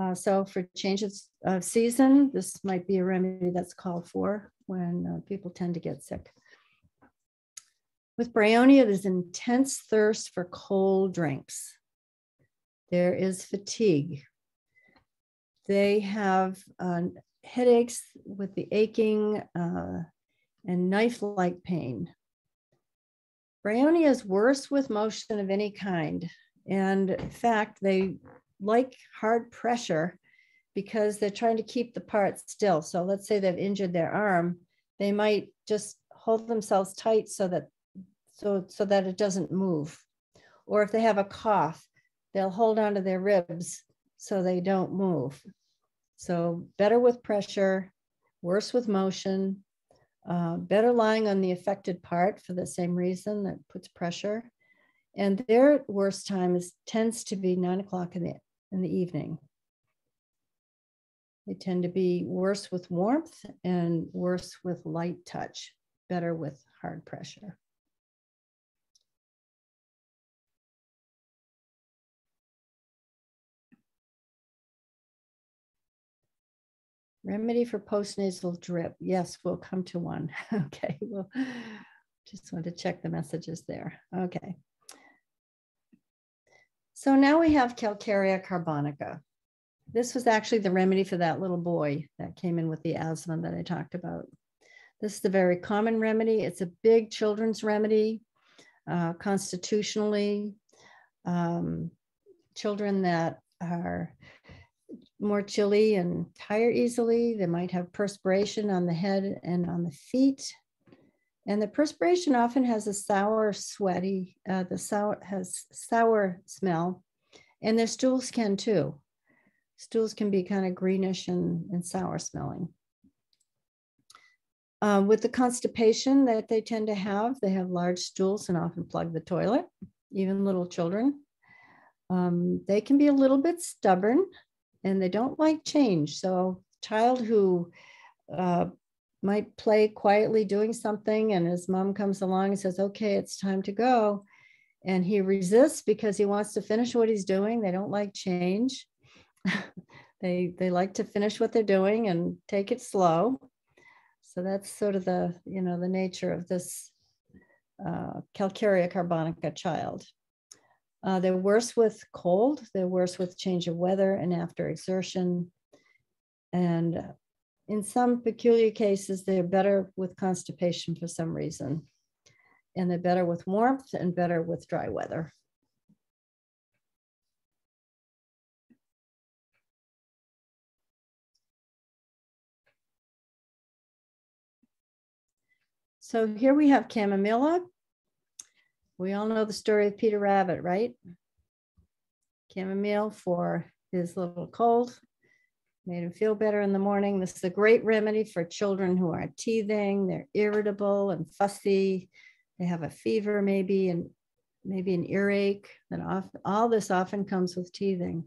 Uh, so for changes of season, this might be a remedy that's called for when uh, people tend to get sick. With bryonia, there's intense thirst for cold drinks. There is fatigue. They have uh, headaches with the aching uh, and knife-like pain. Bryonia is worse with motion of any kind. And in fact, they like hard pressure because they're trying to keep the part still. So let's say they've injured their arm, they might just hold themselves tight so that so so that it doesn't move. Or if they have a cough, they'll hold onto their ribs so they don't move. So better with pressure, worse with motion, uh, better lying on the affected part for the same reason that puts pressure. And their worst time is tends to be nine o'clock in the in the evening. They tend to be worse with warmth and worse with light touch, better with hard pressure. Remedy for postnasal drip. Yes, we'll come to one. okay, well, just want to check the messages there. Okay. So now we have Calcarea carbonica. This was actually the remedy for that little boy that came in with the asthma that I talked about. This is a very common remedy. It's a big children's remedy uh, constitutionally. Um, children that are more chilly and tire easily. They might have perspiration on the head and on the feet. And the perspiration often has a sour, sweaty, uh, the sour has sour smell, and their stools can too. Stools can be kind of greenish and, and sour smelling. Uh, with the constipation that they tend to have, they have large stools and often plug the toilet, even little children. Um, they can be a little bit stubborn and they don't like change. So, child who uh, might play quietly doing something, and his mom comes along and says, "Okay, it's time to go," and he resists because he wants to finish what he's doing. They don't like change. they they like to finish what they're doing and take it slow. So that's sort of the you know the nature of this uh, Calcarea carbonica child. Uh, they're worse with cold, they're worse with change of weather and after exertion. And in some peculiar cases, they're better with constipation for some reason. And they're better with warmth and better with dry weather. So here we have chamomilla, we all know the story of Peter Rabbit, right? Chamomile for his little cold, made him feel better in the morning. This is a great remedy for children who are teething, they're irritable and fussy, they have a fever maybe, and maybe an earache. And all this often comes with teething.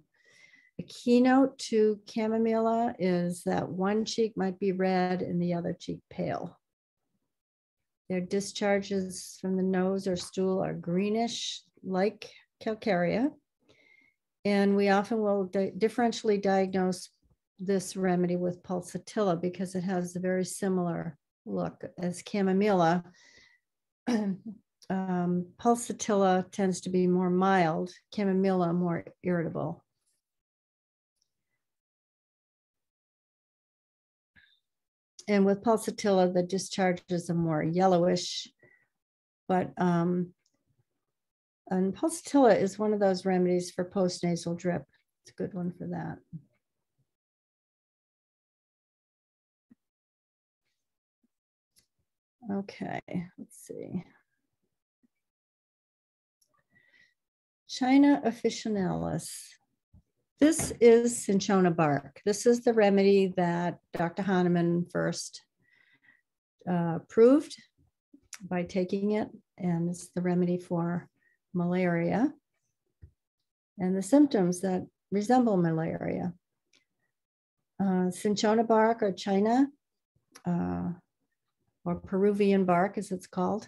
A keynote to chamomilla is that one cheek might be red and the other cheek pale. Their discharges from the nose or stool are greenish, like calcarea. And we often will di differentially diagnose this remedy with pulsatilla because it has a very similar look as chamomilla. um, pulsatilla tends to be more mild, chamomilla more irritable. And with pulsatilla, the discharges are more yellowish, but um, and pulsatilla is one of those remedies for postnasal drip. It's a good one for that. Okay, let's see. China officinalis. This is cinchona bark. This is the remedy that Dr. Hahnemann first uh, proved by taking it, and it's the remedy for malaria and the symptoms that resemble malaria. Uh, cinchona bark or China uh, or Peruvian bark, as it's called,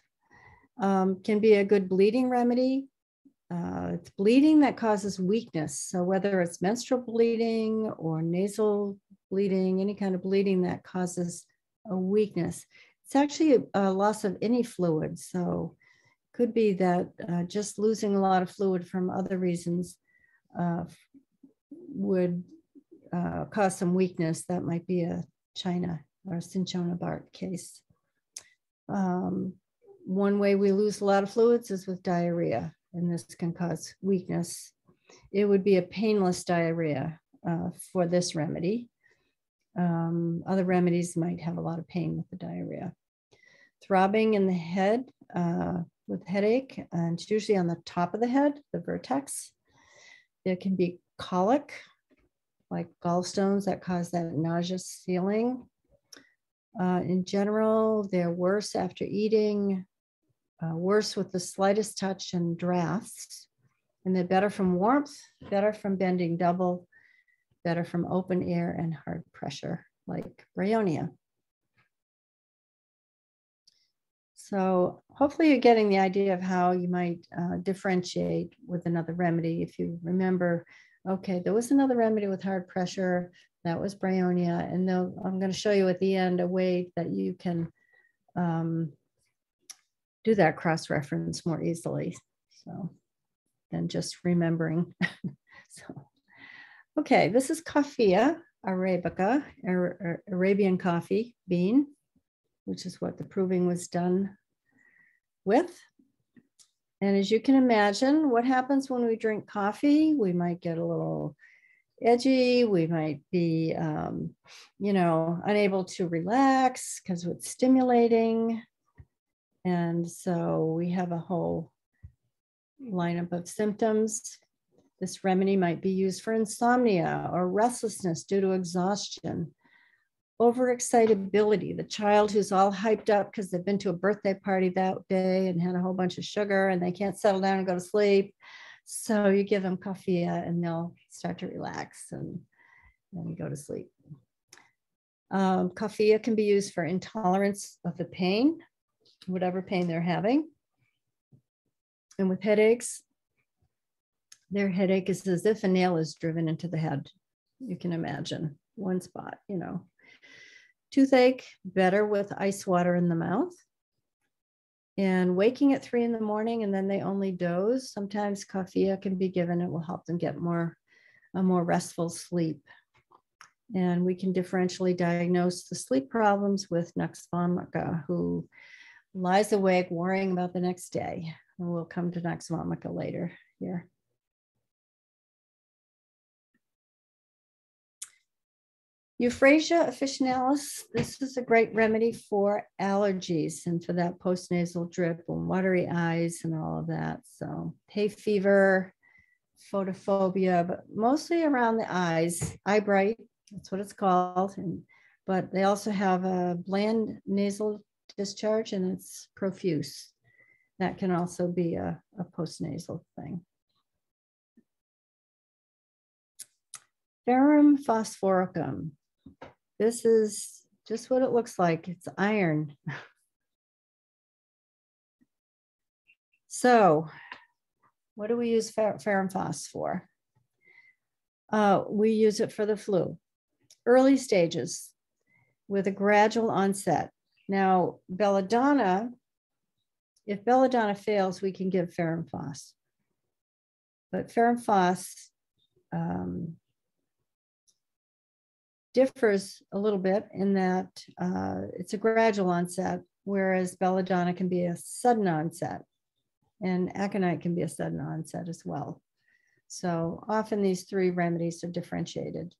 um, can be a good bleeding remedy. Uh, it's bleeding that causes weakness. So, whether it's menstrual bleeding or nasal bleeding, any kind of bleeding that causes a weakness, it's actually a, a loss of any fluid. So, could be that uh, just losing a lot of fluid from other reasons uh, would uh, cause some weakness. That might be a China or cinchona bark case. Um, one way we lose a lot of fluids is with diarrhea, and this can cause weakness. It would be a painless diarrhea uh, for this remedy. Um, other remedies might have a lot of pain with the diarrhea. Throbbing in the head uh, with headache, and it's usually on the top of the head, the vertex. There can be colic, like gallstones that cause that nauseous feeling. Uh, in general, they're worse after eating, uh, worse with the slightest touch and drafts. And they're better from warmth, better from bending double, better from open air and hard pressure, like bryonia. So hopefully you're getting the idea of how you might uh, differentiate with another remedy. If you remember, okay, there was another remedy with hard pressure, that was bryonia. And I'm going to show you at the end a way that you can um, do that cross-reference more easily. So than just remembering. so, okay, this is Coffea arabica, Arabian coffee bean which is what the proving was done with. And as you can imagine, what happens when we drink coffee? We might get a little edgy. We might be, um, you know, unable to relax because it's stimulating. And so we have a whole lineup of symptoms. This remedy might be used for insomnia or restlessness due to exhaustion overexcitability, the child who's all hyped up because they've been to a birthday party that day and had a whole bunch of sugar and they can't settle down and go to sleep. So you give them coffee and they'll start to relax and then go to sleep. Um, coffee can be used for intolerance of the pain, whatever pain they're having. And with headaches, their headache is as if a nail is driven into the head. You can imagine one spot, you know, Toothache, better with ice water in the mouth. And waking at three in the morning and then they only doze. Sometimes coffee can be given. It will help them get more, a more restful sleep. And we can differentially diagnose the sleep problems with nux vomica, who lies awake worrying about the next day. We'll come to nux vomica later here. Euphrasia officinalis, this is a great remedy for allergies and for that postnasal drip and watery eyes and all of that. So hay fever, photophobia, but mostly around the eyes, eye bright, that's what it's called. And, but they also have a bland nasal discharge and it's profuse. That can also be a, a postnasal thing. Ferrum phosphoricum. This is just what it looks like. It's iron. so what do we use fer ferrum phos for? Uh, we use it for the flu. Early stages with a gradual onset. Now, belladonna, if belladonna fails, we can give ferrum. But ferrum um, differs a little bit in that uh, it's a gradual onset, whereas belladonna can be a sudden onset, and aconite can be a sudden onset as well. So often these three remedies are differentiated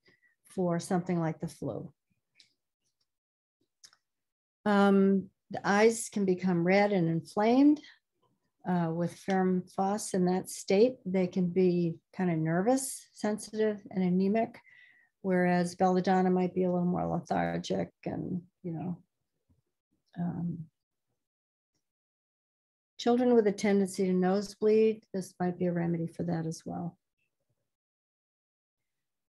for something like the flu. Um, the eyes can become red and inflamed uh, with ferrum phos in that state. They can be kind of nervous, sensitive, and anemic, whereas belladonna might be a little more lethargic and, you know, um, children with a tendency to nosebleed, this might be a remedy for that as well.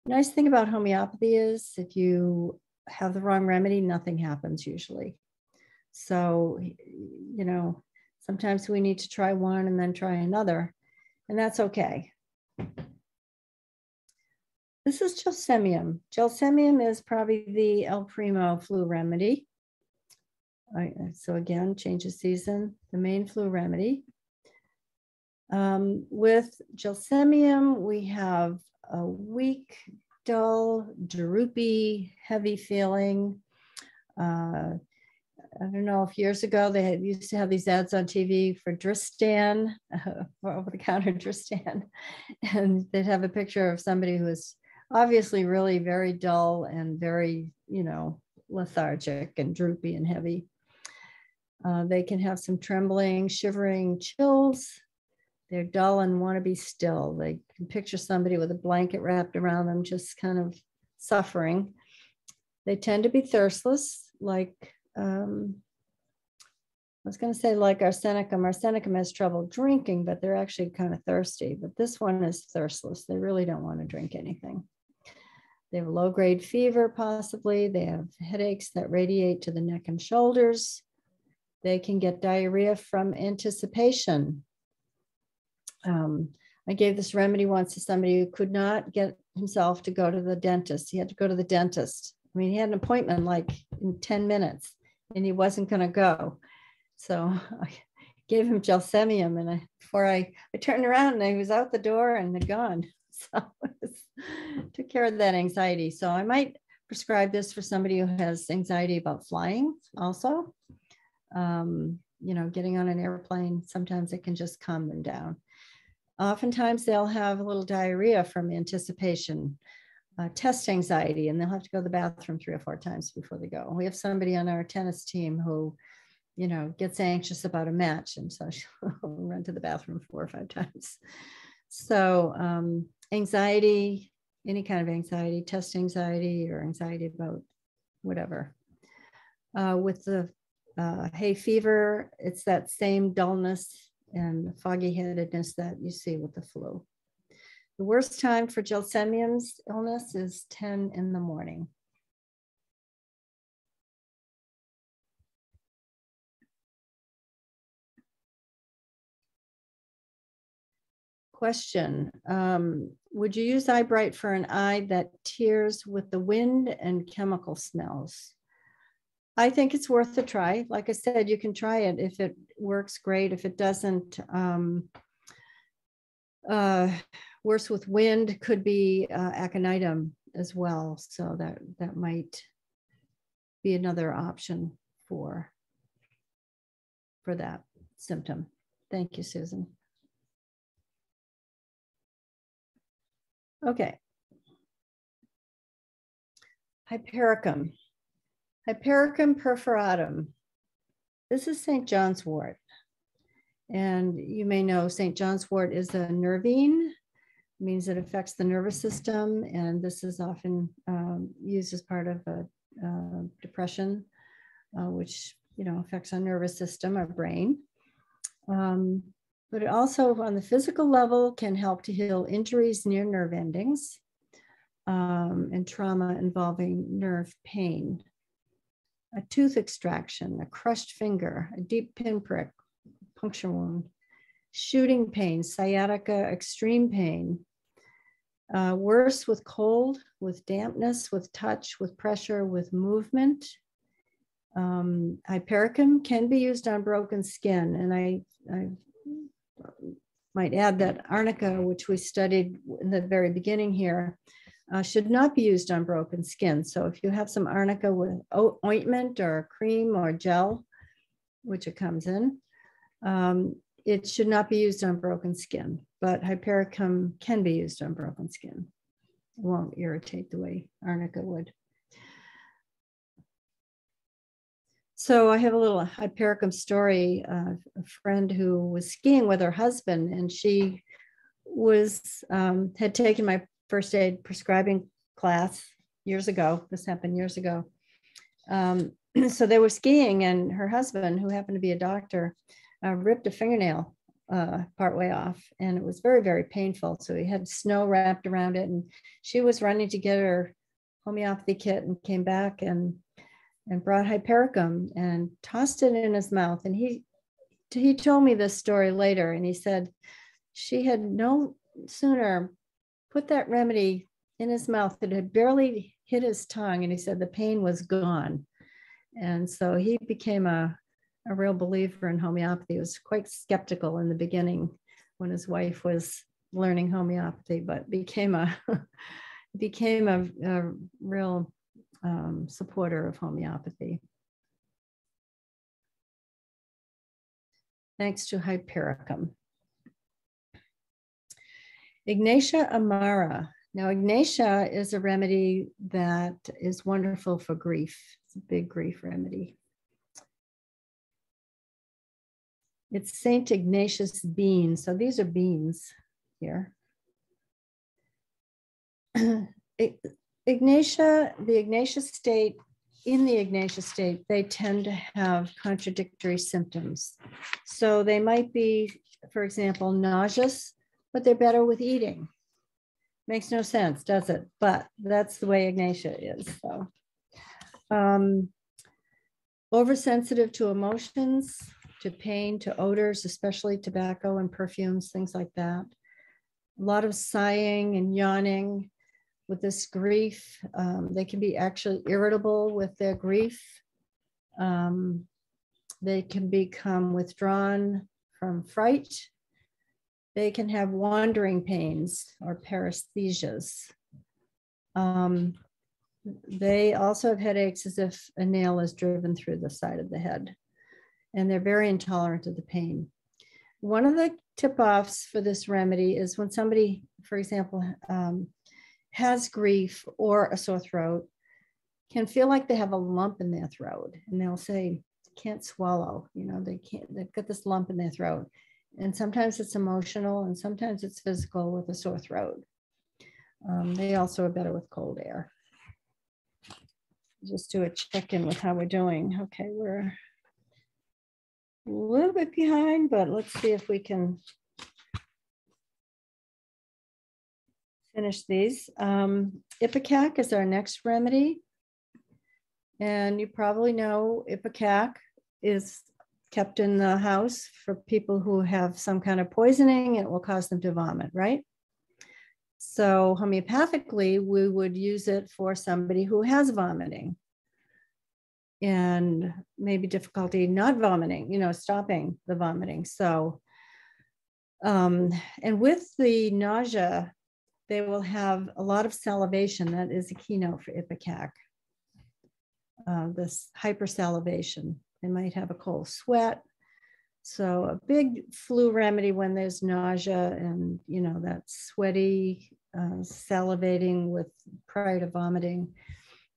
Nice thing about homeopathy is if you have the wrong remedy, nothing happens usually. So, you know, sometimes we need to try one and then try another, and that's okay. This is gelsemium. Gelsemium is probably the El Primo flu remedy. so again, change of season, the main flu remedy. Um, with gelsemium, we have a weak, dull, droopy, heavy feeling. Uh, I don't know if years ago they had, used to have these ads on TV for Dristan, uh, over the counter Dristan, and they'd have a picture of somebody who was obviously really very dull and very, you know, lethargic and droopy and heavy. Uh, they can have some trembling, shivering, chills. They're dull and want to be still. They can picture somebody with a blanket wrapped around them, just kind of suffering. They tend to be thirstless, like um, I was going to say like arsenicum. Arsenicum has trouble drinking, but they're actually kind of thirsty. But this one is thirstless. They really don't want to drink anything. They have low grade fever, possibly. They have headaches that radiate to the neck and shoulders. They can get diarrhea from anticipation. Um, I gave this remedy once to somebody who could not get himself to go to the dentist. He had to go to the dentist. I mean, he had an appointment like in 10 minutes and he wasn't going to go. So I gave him gelsemium, and I, before I, I turned around and he was out the door and had gone. So took care of that anxiety. So I might prescribe this for somebody who has anxiety about flying also. Um, you know, getting on an airplane, sometimes it can just calm them down. Oftentimes they'll have a little diarrhea from anticipation uh, test anxiety and they'll have to go to the bathroom three or four times before they go. We have somebody on our tennis team who, you know, gets anxious about a match and so she'll run to the bathroom four or five times. So um, anxiety, any kind of anxiety, test anxiety or anxiety about whatever. Uh, with the uh, hay fever, it's that same dullness and foggy headedness that you see with the flu. The worst time for gelsemium's illness is 10 in the morning. Question, um, would you use eyebright for an eye that tears with the wind and chemical smells? I think it's worth a try. Like I said, you can try it. If it works, great. If it doesn't, um, uh, worse with wind could be uh, aconitum as well. So that, that might be another option for, for that symptom. Thank you, Susan. Okay. Hypericum. Hypericum perforatum. This is St. John's wort. And you may know St. John's wort is a nervine means it affects the nervous system, and this is often um, used as part of a uh, depression, uh, which you know affects our nervous system, our brain. Um, but it also, on the physical level, can help to heal injuries near nerve endings um, and trauma involving nerve pain. A tooth extraction, a crushed finger, a deep pinprick, puncture wound, shooting pain, sciatica, extreme pain, uh, worse with cold, with dampness, with touch, with pressure, with movement. Um, hypericum can be used on broken skin, and I, I might add that arnica, which we studied in the very beginning here, uh, should not be used on broken skin. So if you have some arnica with ointment or cream or gel, which it comes in, um, it should not be used on broken skin, but hypericum can be used on broken skin. It won't irritate the way arnica would. So I have a little hypericum story. Uh, a friend who was skiing with her husband, and she was um, had taken my first aid prescribing class years ago. This happened years ago. Um, so they were skiing, and her husband, who happened to be a doctor, uh, ripped a fingernail uh, partway off, and it was very, very painful. So he had snow wrapped around it, and she was running to get her homeopathy kit and came back and and brought hypericum and tossed it in his mouth. And he he told me this story later, and he said she had no sooner put that remedy in his mouth that had barely hit his tongue, and he said the pain was gone. And so he became a, a real believer in homeopathy. He was quite skeptical in the beginning when his wife was learning homeopathy, but became a became a, a real um, supporter of homeopathy. Thanks to Hypericum. Ignatia amara. Now, Ignatia is a remedy that is wonderful for grief. It's a big grief remedy. It's St. Ignatius bean. So these are beans here. Ignatia, the Ignatius state, in the Ignatius state, they tend to have contradictory symptoms. So they might be, for example, nauseous, but they're better with eating. Makes no sense, does it? But that's the way Ignatia is. So, um, oversensitive to emotions, to pain, to odors, especially tobacco and perfumes, things like that. A lot of sighing and yawning, with this grief. Um, they can be actually irritable with their grief. Um, they can become withdrawn from fright. They can have wandering pains or paresthesias. Um, they also have headaches as if a nail is driven through the side of the head, and they're very intolerant of the pain. One of the tip offs for this remedy is when somebody, for example, um, has grief or a sore throat can feel like they have a lump in their throat and they'll say can't swallow you know they can't they've got this lump in their throat. And sometimes it's emotional and sometimes it's physical with a sore throat. Um, they also are better with cold air. Just do a check-in with how we're doing. Okay we're a little bit behind but let's see if we can finish these. Um, Ipecac is our next remedy. And you probably know Ipecac is kept in the house for people who have some kind of poisoning. It will cause them to vomit, right? So homeopathically, we would use it for somebody who has vomiting and maybe difficulty not vomiting, you know, stopping the vomiting. So, um, and with the nausea, they will have a lot of salivation. That is a keynote for Ipecac. Uh, this hypersalivation. They might have a cold sweat. So a big flu remedy when there's nausea and you know that sweaty uh, salivating with prior to vomiting.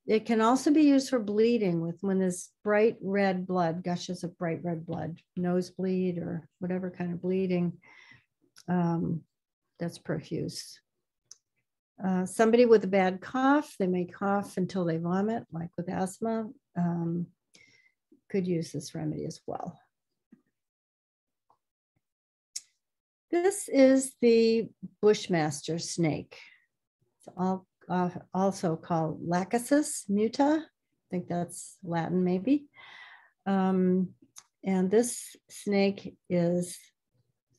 It can also be used for bleeding with when there's bright red blood, gushes of bright red blood, nosebleed or whatever kind of bleeding. Um, that's profuse. Uh, somebody with a bad cough, they may cough until they vomit, like with asthma, um, could use this remedy as well. This is the Bushmaster snake. It's all, uh, also called Lachesis muta. I think that's Latin maybe. Um, and this snake is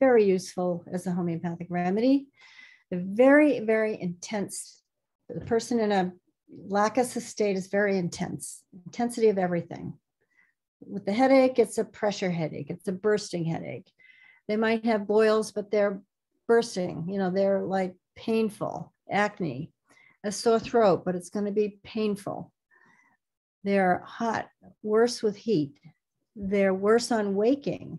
very useful as a homeopathic remedy the very, very intense, the person in a Lachesis state is very intense, intensity of everything. with the headache, it's a pressure headache, it's a bursting headache. They might have boils, but they're bursting, you know, they're like painful, acne, a sore throat, but it's going to be painful. They're hot, worse with heat. They're worse on waking.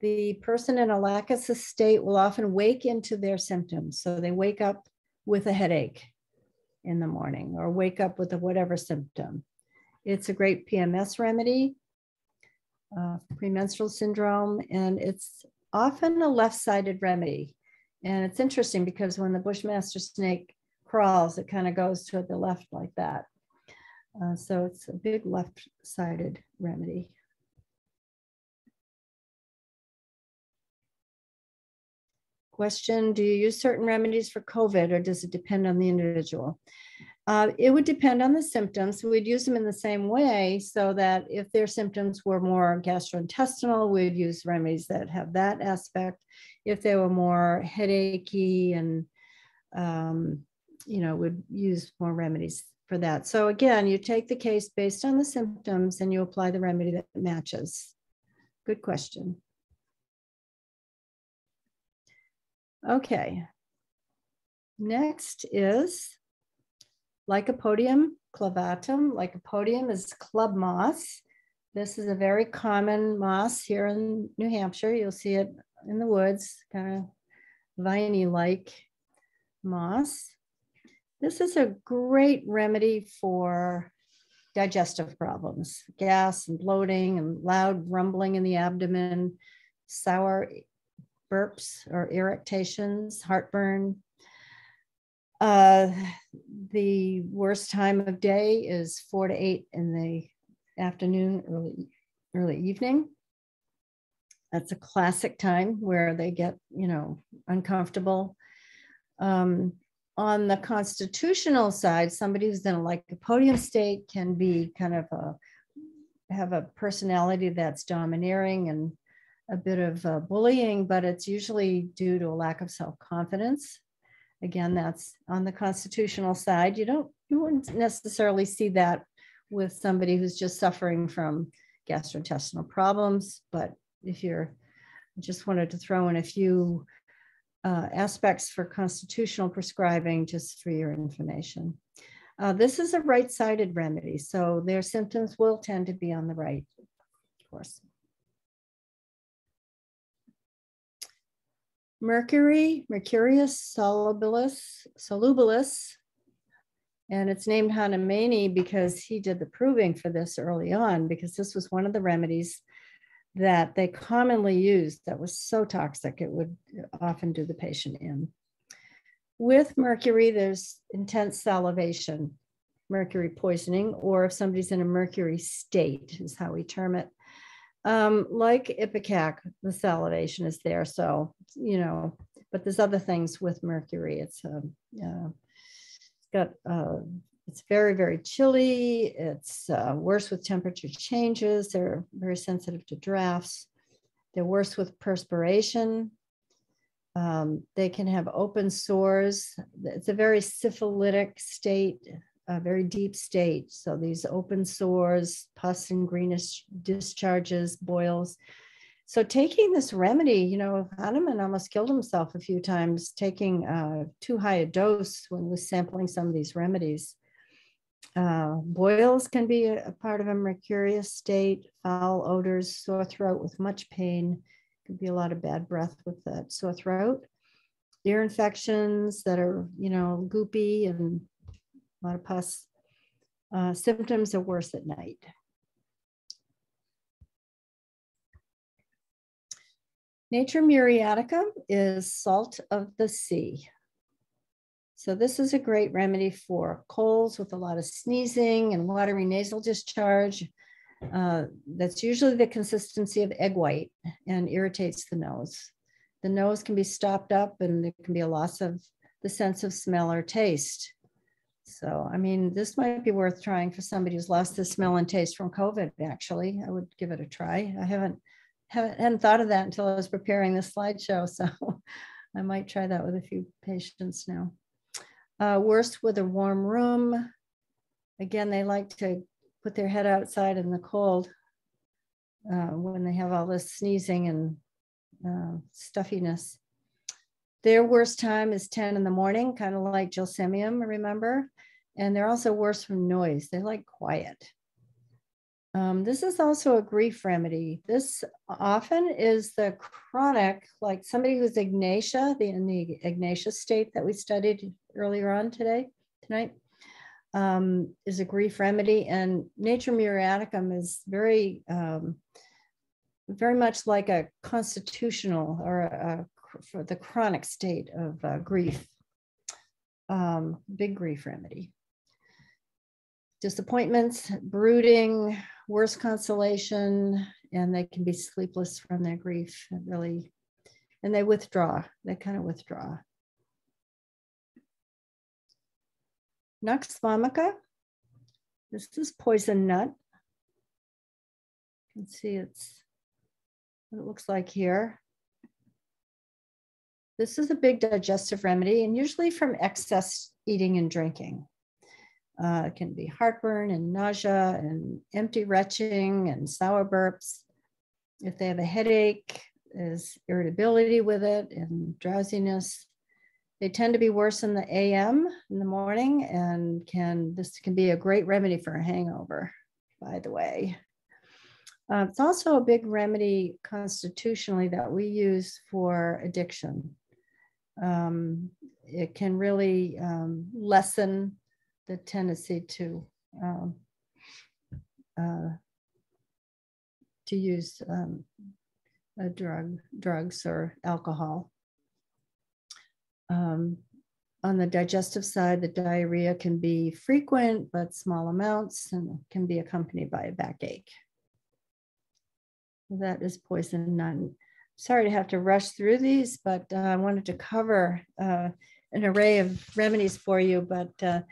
The person in a lachesis state will often wake into their symptoms. So they wake up with a headache in the morning or wake up with a whatever symptom. It's a great PMS remedy, uh, premenstrual syndrome, and it's often a left sided remedy. And it's interesting because when the Bushmaster snake crawls, it kind of goes to the left like that. Uh, so it's a big left sided remedy. Question Do you use certain remedies for COVID or does it depend on the individual? Uh, it would depend on the symptoms. We'd use them in the same way so that if their symptoms were more gastrointestinal, we'd use remedies that have that aspect. If they were more headachy and, um, you know, would use more remedies for that. So again, you take the case based on the symptoms and you apply the remedy that matches. Good question. Okay. Next is Lycopodium clavatum. Lycopodium is club moss. This is a very common moss here in New Hampshire. You'll see it in the woods, kind of viney-like moss. This is a great remedy for digestive problems, gas and bloating and loud rumbling in the abdomen, sour burps or irritations, heartburn, uh, the worst time of day is four to eight in the afternoon, early, early evening. That's a classic time where they get, you know, uncomfortable. Um, on the constitutional side, somebody who's in like a lycopodium state can be kind of a have a personality that's domineering and a bit of uh, bullying, but it's usually due to a lack of self-confidence Again, that's on the constitutional side. You don't, you wouldn't necessarily see that with somebody who's just suffering from gastrointestinal problems. But if you're, just wanted to throw in a few uh, aspects for constitutional prescribing just for your information. Uh, this is a right-sided remedy, so their symptoms will tend to be on the right, of course. mercury, Mercurius solubilis, solubilis, and it's named Hahnemanni because he did the proving for this early on, because this was one of the remedies that they commonly used that was so toxic it would often do the patient in. With mercury, there's intense salivation, mercury poisoning, or if somebody's in a mercury state, is how we term it. Um, like Ipecac, the salivation is there. So, you know, but there's other things with mercury. It's, um, uh, it's got, uh, it's very, very chilly. It's uh, worse with temperature changes. They're very sensitive to drafts. They're worse with perspiration. Um, they can have open sores. It's a very syphilitic state a very deep state. So these open sores, pus and greenish discharges, boils. So taking this remedy, you know, Hahnemann almost killed himself a few times taking uh, too high a dose when he was sampling some of these remedies. Uh, boils can be a, part of a mercurius state, foul odors, sore throat with much pain. Could be a lot of bad breath with that sore throat. Ear infections that are, you know, goopy and a lot of pus. Uh, symptoms are worse at night. Natrum muriaticum is salt of the sea. So this is a great remedy for colds with a lot of sneezing and watery nasal discharge. Uh, that's usually the consistency of egg white and irritates the nose. The nose can be stopped up and there can be a loss of the sense of smell or taste. So, I mean, this might be worth trying for somebody who's lost the smell and taste from COVID. Actually, I would give it a try. I haven't haven't hadn't thought of that until I was preparing this slideshow, so I might try that with a few patients now. Uh, worst with a warm room. Again, they like to put their head outside in the cold. uh, when they have all this sneezing and uh, stuffiness. Their worst time is 10 in the morning, kind of like gelsemium, remember? And they're also worse from noise. They like quiet. Um, this is also a grief remedy. This often is the chronic, like somebody who's Ignatia, the, in the Ignatia state that we studied earlier on today, tonight, um, is a grief remedy. And Natrum Muriaticum is very, um, very much like a constitutional or a, a, for the chronic state of uh, grief, um, big grief remedy disappointments, brooding, worse consolation, and they can be sleepless from their grief. It really, and they withdraw. They kind of withdraw. Nux vomica. This is poison nut. You can see it's what it looks like here. This is a big digestive remedy and usually from excess eating and drinking. Uh, it can be heartburn and nausea and empty retching and sour burps. If they have a headache, there's irritability with it and drowsiness. They tend to be worse in the AM in the morning and can this can be a great remedy for a hangover, by the way. Uh, it's also a big remedy constitutionally that we use for addiction. Um, it can really um, lessen the tendency to um, uh, to use um, a drug, drugs or alcohol. Um, on the digestive side, the diarrhea can be frequent but small amounts and can be accompanied by a backache. That is poison nut. Sorry to have to rush through these, but uh, I wanted to cover uh, an array of remedies for you, but uh,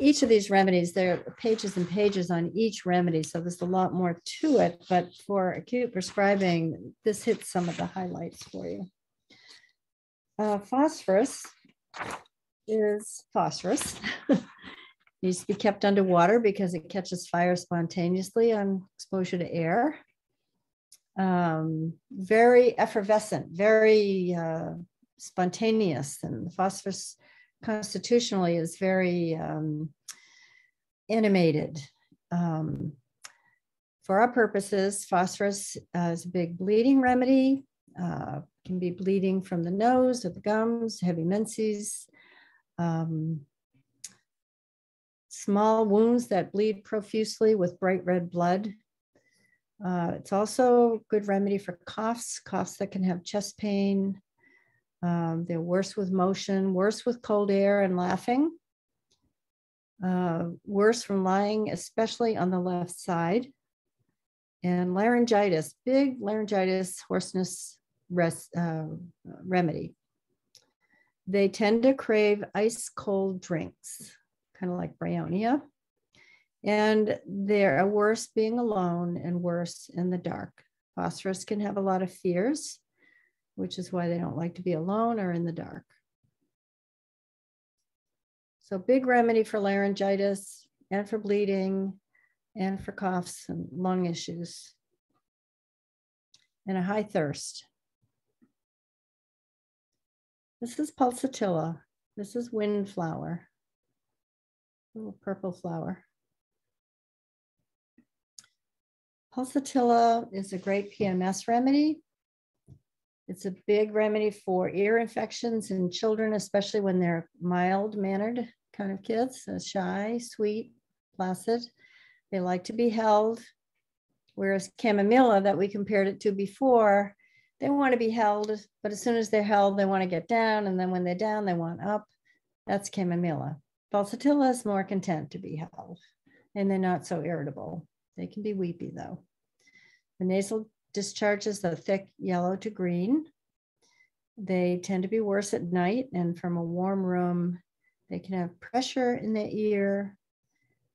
each of these remedies, there are pages and pages on each remedy, so there's a lot more to it. But for acute prescribing, this hits some of the highlights for you. Uh, phosphorus is phosphorus. Needs to be kept underwater because it catches fire spontaneously on exposure to air. Um, very effervescent, very uh, spontaneous, and phosphorus constitutionally is very um, animated. Um, for our purposes, phosphorus uh, is a big bleeding remedy. Uh, can be bleeding from the nose or the gums, heavy menses, um, small wounds that bleed profusely with bright red blood. Uh, it's also a good remedy for coughs, coughs that can have chest pain, um, they're worse with motion, worse with cold air and laughing, uh, worse from lying, especially on the left side. And laryngitis, big laryngitis, hoarseness rest, uh, remedy. They tend to crave ice cold drinks, kind of like bryonia. And they're worse being alone and worse in the dark. Phosphorus can have a lot of fears which is why they don't like to be alone or in the dark. So big remedy for laryngitis and for bleeding and for coughs and lung issues and a high thirst. This is pulsatilla. This is windflower, little purple flower. Pulsatilla is a great PMS remedy. It's a big remedy for ear infections in children, especially when they're mild mannered kind of kids, so shy, sweet, placid. They like to be held. Whereas chamomilla, that we compared it to before, they want to be held, but as soon as they're held, they want to get down. And then when they're down, they want up. That's chamomilla. Pulsatilla is more content to be held, and they're not so irritable. They can be weepy though. The nasal discharges are thick yellow to green. They tend to be worse at night and from a warm room. They can have pressure in the ear.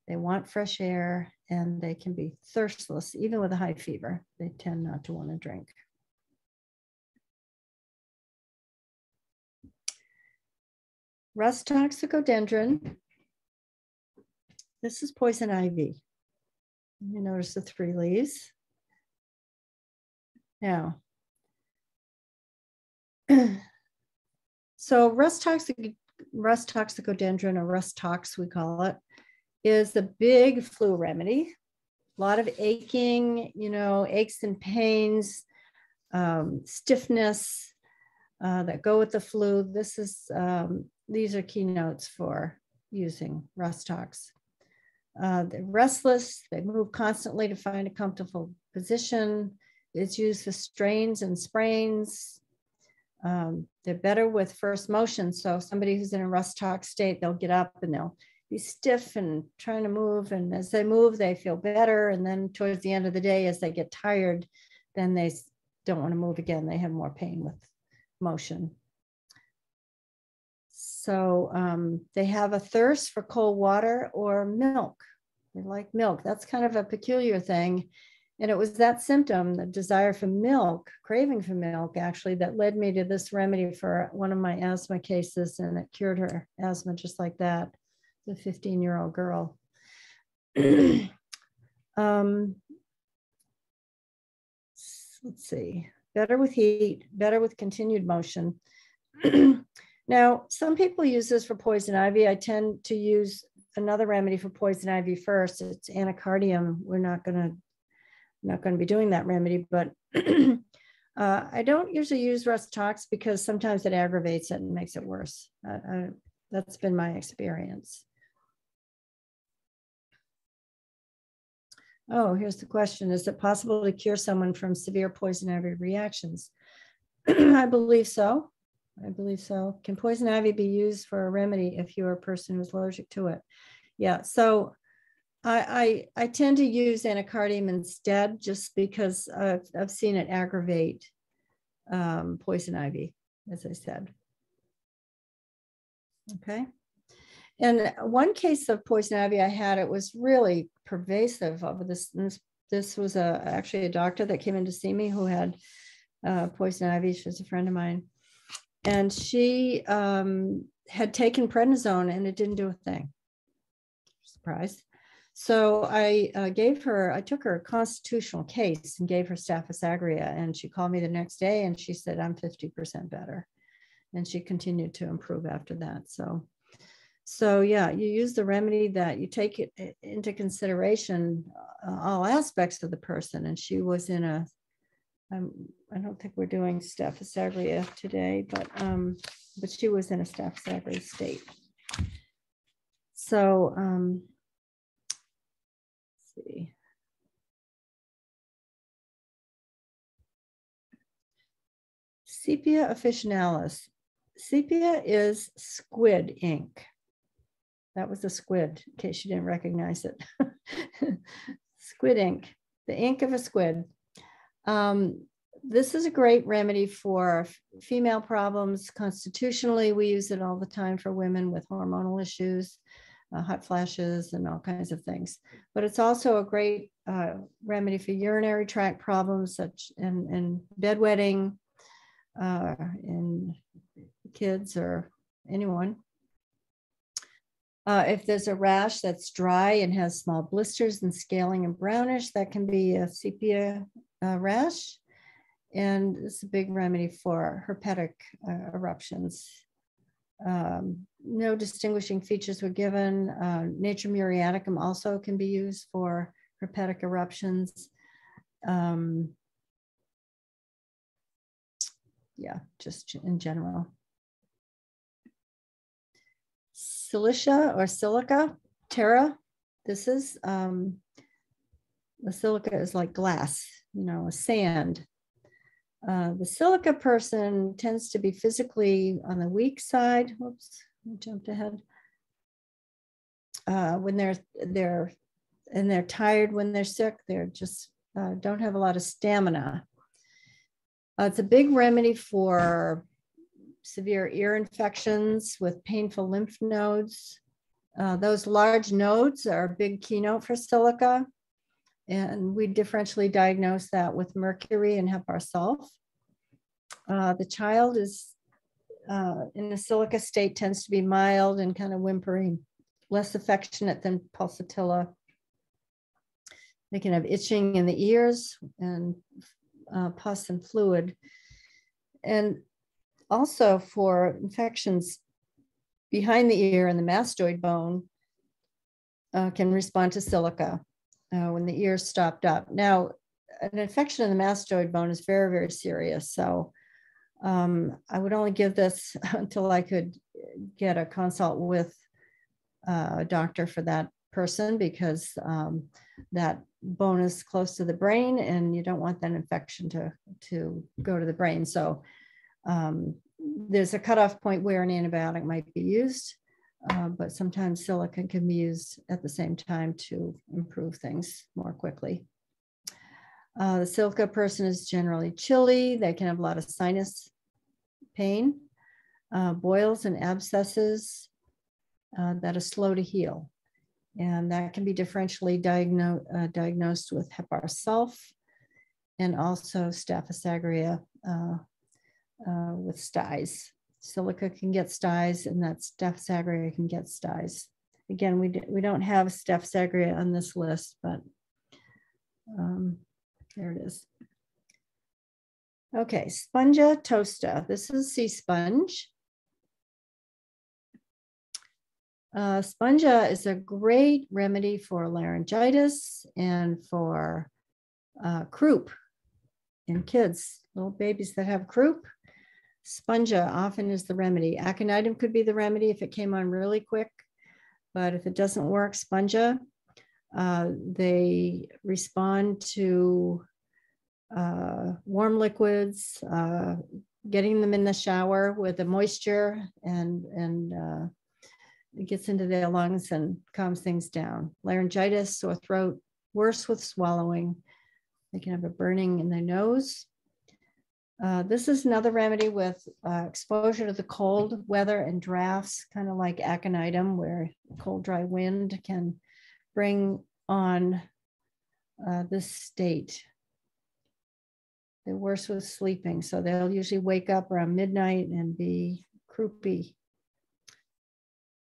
They want fresh air and they can be thirstless, even with a high fever. They tend not to want to drink. Rhus toxicodendron. This is poison ivy. You notice the three leaves. Now, so rhus toxic rhus toxicodendron or rhus tox we call it is the big flu remedy. A lot of aching you know aches and pains um, stiffness uh, that go with the flu. This is um, these are keynotes for using rhus tox. Uh, they're restless. They move constantly to find a comfortable position it's used for strains and sprains um, they're better with first motion. So somebody who's in a rhus tox state, they'll get up and they'll be stiff and trying to move. And as they move, they feel better. And then towards the end of the day, as they get tired, then they don't want to move again. They have more pain with motion. So um, they have a thirst for cold water or milk. They like milk. That's kind of a peculiar thing. And it was that symptom, the desire for milk, craving for milk, actually, that led me to this remedy for one of my asthma cases. And it cured her asthma just like that, the 15 year old girl. um, let's see, better with heat, better with continued motion. now, some people use this for poison ivy. I tend to use another remedy for poison ivy first. It's anacardium. We're not going to I'm not going to be doing that remedy, but uh, I don't usually use rhus tox because sometimes it aggravates it and makes it worse. Uh, that's been my experience. Oh, here's the question. Is it possible to cure someone from severe poison ivy reactions? I believe so. I believe so. Can poison ivy be used for a remedy if you're a person who's allergic to it? Yeah. So I, I, tend to use anacardium instead just because I've, I've seen it aggravate um, poison ivy, as I said. Okay. And one case of poison ivy I had, it was really pervasive over this. This, this was a, actually a doctor that came in to see me who had uh, poison ivy. She was a friend of mine. And she um, had taken prednisone and it didn't do a thing. Surprise. So I uh, gave her, I took her a constitutional case and gave her aureus, and she called me the next day and she said, I'm 50% better. And she continued to improve after that. So, so yeah, you use the remedy that you take it into consideration uh, all aspects of the person. And she was in a, um, I don't think we're doing aureus today, but um, but she was in a Staphylococcus state. So um, see. Sepia officinalis. Sepia is squid ink. That was a squid, in case you didn't recognize it. squid ink, the ink of a squid. Um, this is a great remedy for female problems. Constitutionally, we use it all the time for women with hormonal issues uh, hot flashes and all kinds of things. But it's also a great uh, remedy for urinary tract problems such and, and bedwetting uh, in kids or anyone. Uh, if there's a rash that's dry and has small blisters and scaling and brownish, that can be a sepia uh, rash. And it's a big remedy for herpetic uh, eruptions um, no distinguishing features were given. Uh, Natrium muriaticum also can be used for herpetic eruptions. Um, yeah, just in general. Silicea or silica, terra. This is, um, the silica is like glass, you know, a sand. Uh, the silica person tends to be physically on the weak side. Whoops, I jumped ahead. Uh, when they're they're and they're tired when they're sick, they're just uh, don't have a lot of stamina. Uh, it's a big remedy for severe ear infections with painful lymph nodes. Uh, those large nodes are a big keynote for silica. And we differentially diagnose that with mercury and Hepar sulf. Uh, the child is uh, in a silica state, tends to be mild and kind of whimpering, less affectionate than pulsatilla. They can have itching in the ears and uh, pus and fluid. And also for infections behind the ear and the mastoid bone uh, can respond to silica uh, when the ear stopped up. Now, an infection in the mastoid bone is very, very serious. So um, I would only give this until I could get a consult with uh, a doctor for that person because um, that bone is close to the brain and you don't want that infection to, to go to the brain. So um, there's a cutoff point where an antibiotic might be used, uh, but sometimes silicon can be used at the same time to improve things more quickly. Uh, the silica person is generally chilly. They can have a lot of sinus pain, uh, boils and abscesses uh, that are slow to heal. And that can be differentially diagno uh, diagnosed with Hepar sulf and also Staph aureus uh, uh, with styes. Silica can get styes and that Staph aureus can get styes. Again, we, we don't have Staph aureus on this list, but um, there it is. Okay, Spongia tosta. This is sea sponge. Uh, spongia is a great remedy for laryngitis and for uh, croup in kids, little babies that have croup. Spongia often is the remedy. Aconitum could be the remedy if it came on really quick, but if it doesn't work, spongia, uh, they respond to uh, warm liquids, uh, getting them in the shower with the moisture and, and uh, it gets into their lungs and calms things down. Laryngitis, sore throat, worse with swallowing. They can have a burning in their nose. Uh, this is another remedy with uh, exposure to the cold weather and drafts, kind of like aconitum, where cold, dry wind can bring on uh, this state. They're worse with sleeping, so they'll usually wake up around midnight and be croupy.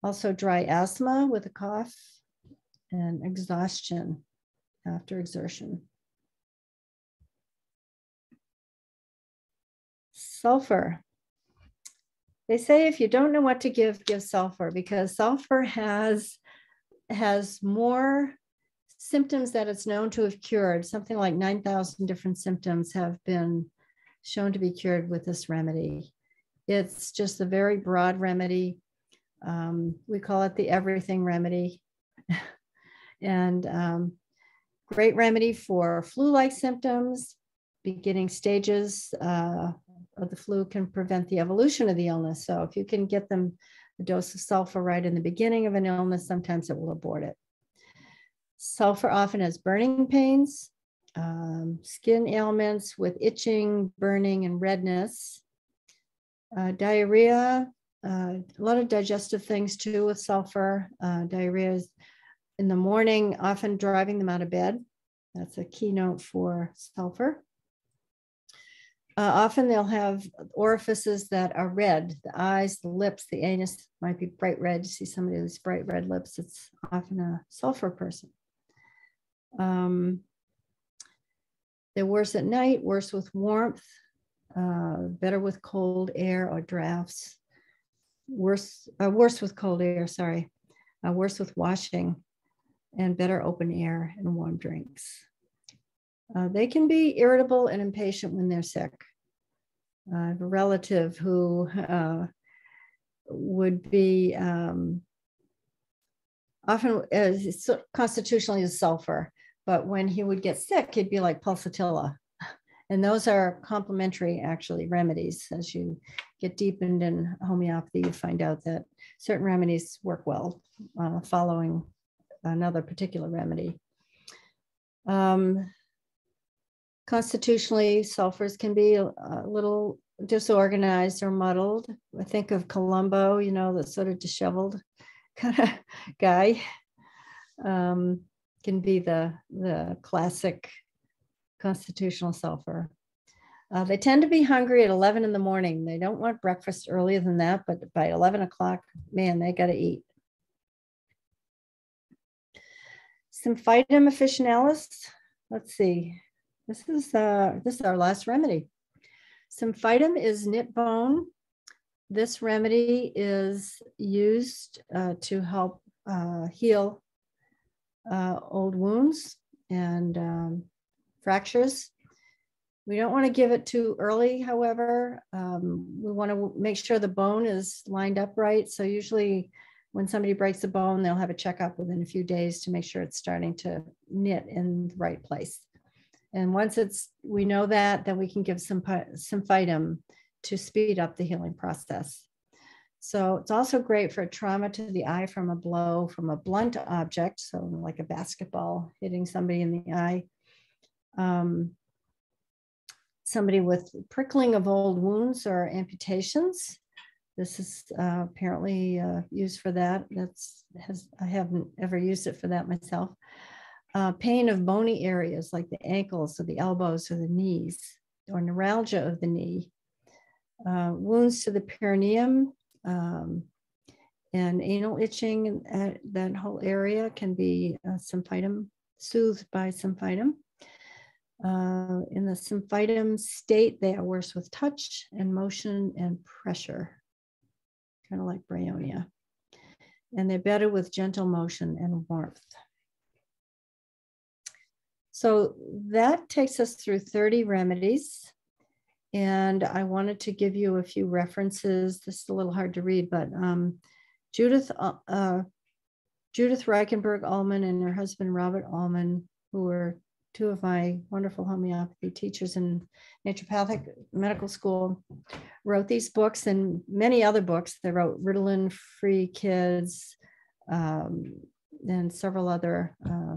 Also, dry asthma with a cough and exhaustion after exertion. Sulfur. They say if you don't know what to give, give sulfur because sulfur has has more symptoms that it's known to have cured. Something like 9,000 different symptoms have been shown to be cured with this remedy. It's just a very broad remedy. Um, we call it the everything remedy. and um, great remedy for flu like symptoms, beginning stages uh, of the flu can prevent the evolution of the illness. So if you can get them a dose of sulfur right in the beginning of an illness, sometimes it will abort it. Sulfur often has burning pains, um, skin ailments with itching, burning, and redness, uh, diarrhea, uh, a lot of digestive things too with sulfur. Uh, diarrhea is in the morning, often driving them out of bed. That's a keynote for sulfur. Uh, often they'll have orifices that are red. The eyes, the lips, the anus might be bright red. You see somebody with bright red lips, it's often a sulfur person. Um, they're worse at night, worse with warmth, uh, better with cold air or drafts, worse, uh, worse with cold air, sorry, uh, worse with washing, and better open air and warm drinks. Uh, they can be irritable and impatient when they're sick. I have a relative who uh, would be um, often uh, constitutionally a sulfur, but when he would get sick, he'd be like pulsatilla. And those are complementary, actually, remedies. As you get deepened in homeopathy, you find out that certain remedies work well uh, following another particular remedy. Um, Constitutionally, sulfurs can be a, little disorganized or muddled. I think of Columbo, you know, the sort of disheveled kind of guy. Um, can be the, the classic constitutional sulfur. Uh, they tend to be hungry at 11 in the morning. They don't want breakfast earlier than that, but by 11 o'clock, man, they got to eat. Symphytum officinalis, let's see, this is uh, this is our last remedy. Symphytum is knit bone. This remedy is used uh, to help uh, heal uh, old wounds and um, fractures. We don't want to give it too early, however. Um, we want to make sure the bone is lined up right. So usually when somebody breaks a bone, they'll have a checkup within a few days to make sure it's starting to knit in the right place. And once it's we know that, then we can give some symphytum to speed up the healing process. So it's also great for trauma to the eye from a blow from a blunt object, so like a basketball hitting somebody in the eye. Um, somebody with prickling of old wounds or amputations. This is uh, apparently uh, used for that. That's has I haven't ever used it for that myself. Uh, pain of bony areas like the ankles or the elbows or the knees, or neuralgia of the knee. Uh, wounds to the perineum um, and anal itching. Uh, that whole area can be uh, symphytum soothed by symphytum. Uh, in the symphytum state, they are worse with touch and motion and pressure, kind of like bryonia. And they're better with gentle motion and warmth. So that takes us through 30 remedies. And I wanted to give you a few references. This is a little hard to read, but um, Judith, uh, uh Judith Reichenberg Ullman and her husband Robert Ullman, who were two of my wonderful homeopathy teachers in naturopathic medical school, wrote these books and many other books. They wrote Ritalin Free Kids um, and several other uh,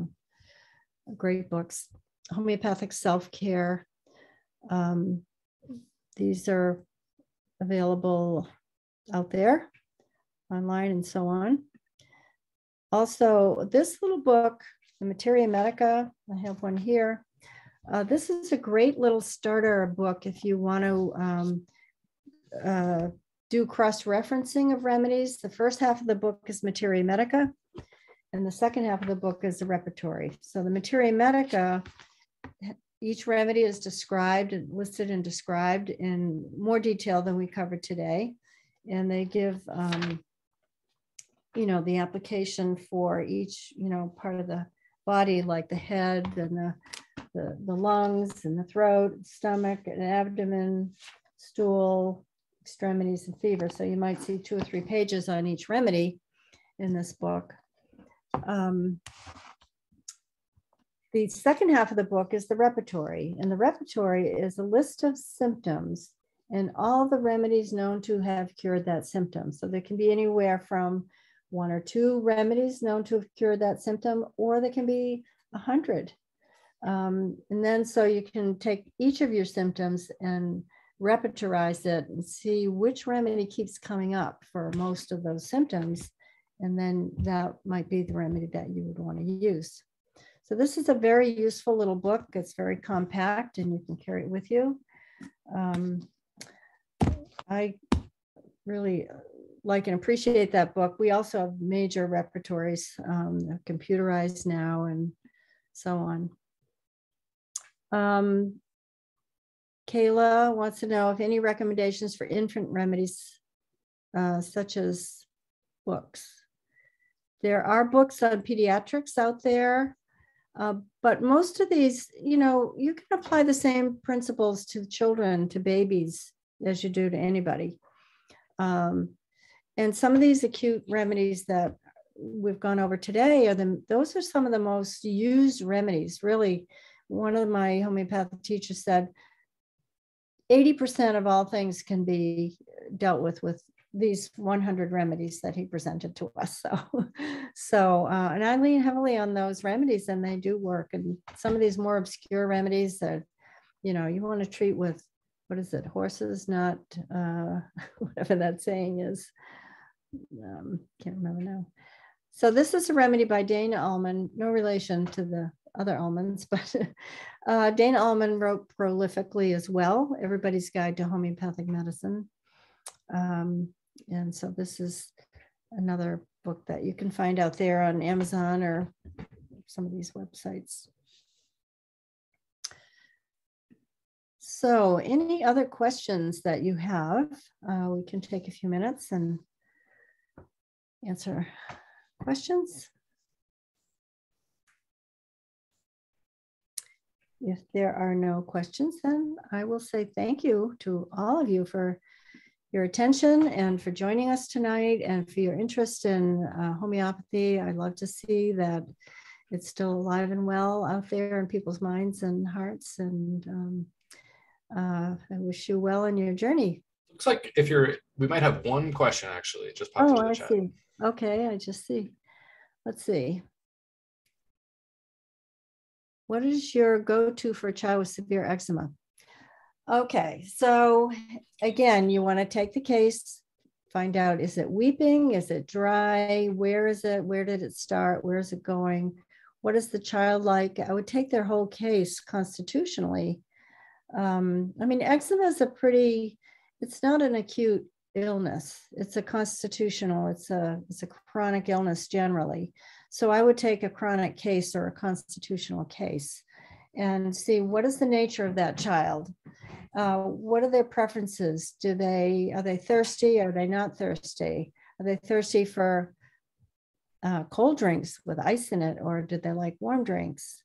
great books. Homeopathic Self Care. Um, these are available out there online and so on. Also, this little book the Materia Medica. I have one here. Uh, this is a great little starter book if you want to um, uh, do cross-referencing of remedies. The first half of the book is Materia Medica, and the second half of the book is the repertory. So the Materia Medica, each remedy is described and listed and described in more detail than we covered today. And they give, um, you know, the application for each, you know, part of the body, like the head and the, the, the lungs and the throat, stomach and abdomen, stool, extremities and fever. So you might see two or three pages on each remedy in this book. Um, the second half of the book is the repertory, and the repertory is a list of symptoms and all the remedies known to have cured that symptom. So there can be anywhere from one or two remedies known to have cured that symptom, or there can be a hundred. Um, and then so you can take each of your symptoms and repertorize it and see which remedy keeps coming up for most of those symptoms. And then that might be the remedy that you would want to use. So this is a very useful little book. It's very compact and you can carry it with you. Um, I really like and appreciate that book. We also have major repertories, um, computerized now and so on. Um, Kayla wants to know if any recommendations for infant remedies, uh, such as books. There are books on pediatrics out there, uh, but most of these, you know, you can apply the same principles to children, to babies, as you do to anybody. Um, and some of these acute remedies that we've gone over today are the those are some of the most used remedies. Really, one of my homeopathic teachers said 80% of all things can be dealt with with these 100 remedies that he presented to us. So, so uh, and I lean heavily on those remedies, and they do work. And some of these more obscure remedies that, you know, you want to treat with what is it, horses, not uh, whatever that saying is um, can't remember now. So this is a remedy by Dana Ullman, no relation to the other Ullmans, but uh, Dana Ullman wrote prolifically as well, Everybody's Guide to Homeopathic Medicine. Um, and so this is another book that you can find out there on Amazon or some of these websites. So any other questions that you have, uh, we can take a few minutes and answer questions. If there are no questions, then I will say thank you to all of you for your attention and for joining us tonight and for your interest in uh, homeopathy. I love to see that it's still alive and well out there in people's minds and hearts. And um, uh, I wish you well in your journey. Looks like if you're, we might have one question actually. Just popped oh, I chat. see. Okay, I just see. Let's see. What is your go-to for a child with severe eczema? Okay, so again, you want to take the case, find out is it weeping? Is it dry? Where is it? Where did it start? Where is it going? What is the child like? I would take their whole case constitutionally. Um, I mean, eczema is a pretty, it's not an acute illness. It's a constitutional, it's a, it's a chronic illness generally. So I would take a chronic case or a constitutional case and see what is the nature of that child. Uh, what are their preferences? Do they are they thirsty? Are they not thirsty? Are they thirsty for uh, cold drinks with ice in it, or do they like warm drinks?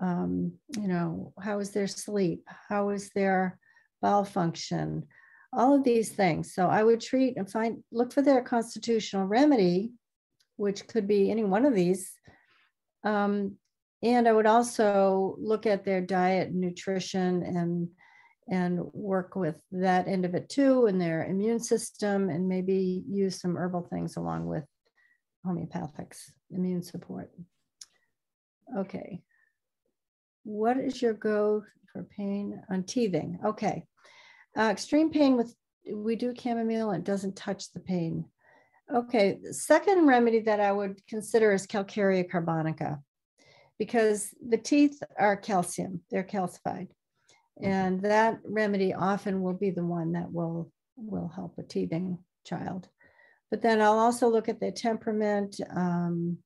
Um, you know, how is their sleep? How is their bowel function? All of these things. So I would treat and find look for their constitutional remedy, which could be any one of these. Um, and I would also look at their diet, and nutrition, and and work with that end of it too, and their immune system, and maybe use some herbal things along with homeopathics, immune support. Okay. What is your go for pain on teething? Okay. Uh, extreme pain with, we do chamomile, it doesn't touch the pain. Okay, the second remedy that I would consider is calcarea carbonica because the teeth are calcium, they're calcified. And that remedy often will be the one that will, will help a teething child. But then I'll also look at their temperament. Um,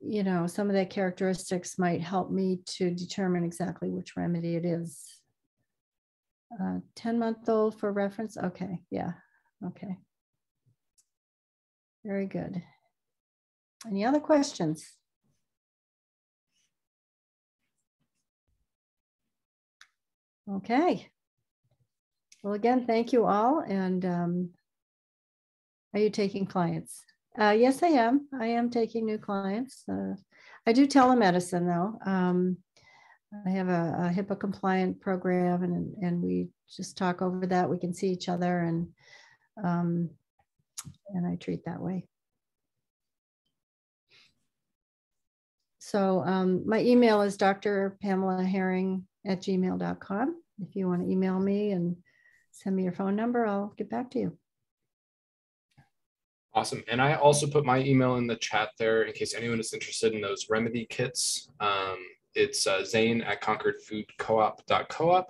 you know, some of their characteristics might help me to determine exactly which remedy it is. Uh, 10 month old for reference. Okay. Yeah. Okay. Very good. Any other questions? Okay. Well, again, thank you all. And um, are you taking clients? Uh, yes, I am. I am taking new clients. Uh, I do telemedicine though. Um, I have a, a, HIPAA compliant program and, and we just talk over that. We can see each other and, um, and I treat that way. So um, my email is Dr. Pamela Herring at gmail.com. If you want to email me and send me your phone number, I'll get back to you. Awesome. And I also put my email in the chat there in case anyone is interested in those remedy kits. Um, it's uh, Zane at concordfoodcoop.coop.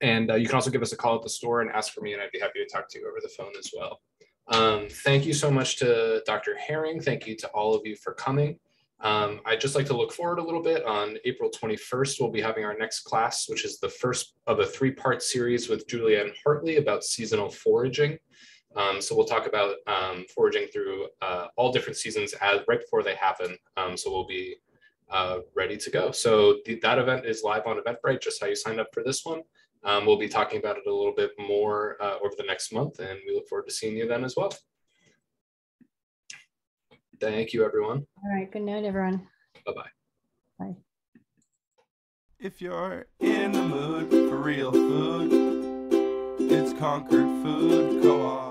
And uh, you can also give us a call at the store and ask for me, and I'd be happy to talk to you over the phone as well. Um, thank you so much to Dr. Herring. Thank you to all of you for coming. Um, I'd just like to look forward a little bit. On April 21st, we'll be having our next class, which is the first of a three-part series with Julianne Hartley about seasonal foraging. Um, so we'll talk about um, foraging through uh, all different seasons as right before they happen. Um, so we'll be uh, ready to go. So that event is live on Eventbrite, just how you signed up for this one. Um, we'll be talking about it a little bit more uh, over the next month, and we look forward to seeing you then as well. Thank you, everyone. All right. Good night, everyone. Bye-bye. Bye. If you're in the mood for real food, it's Concord Food Co-op.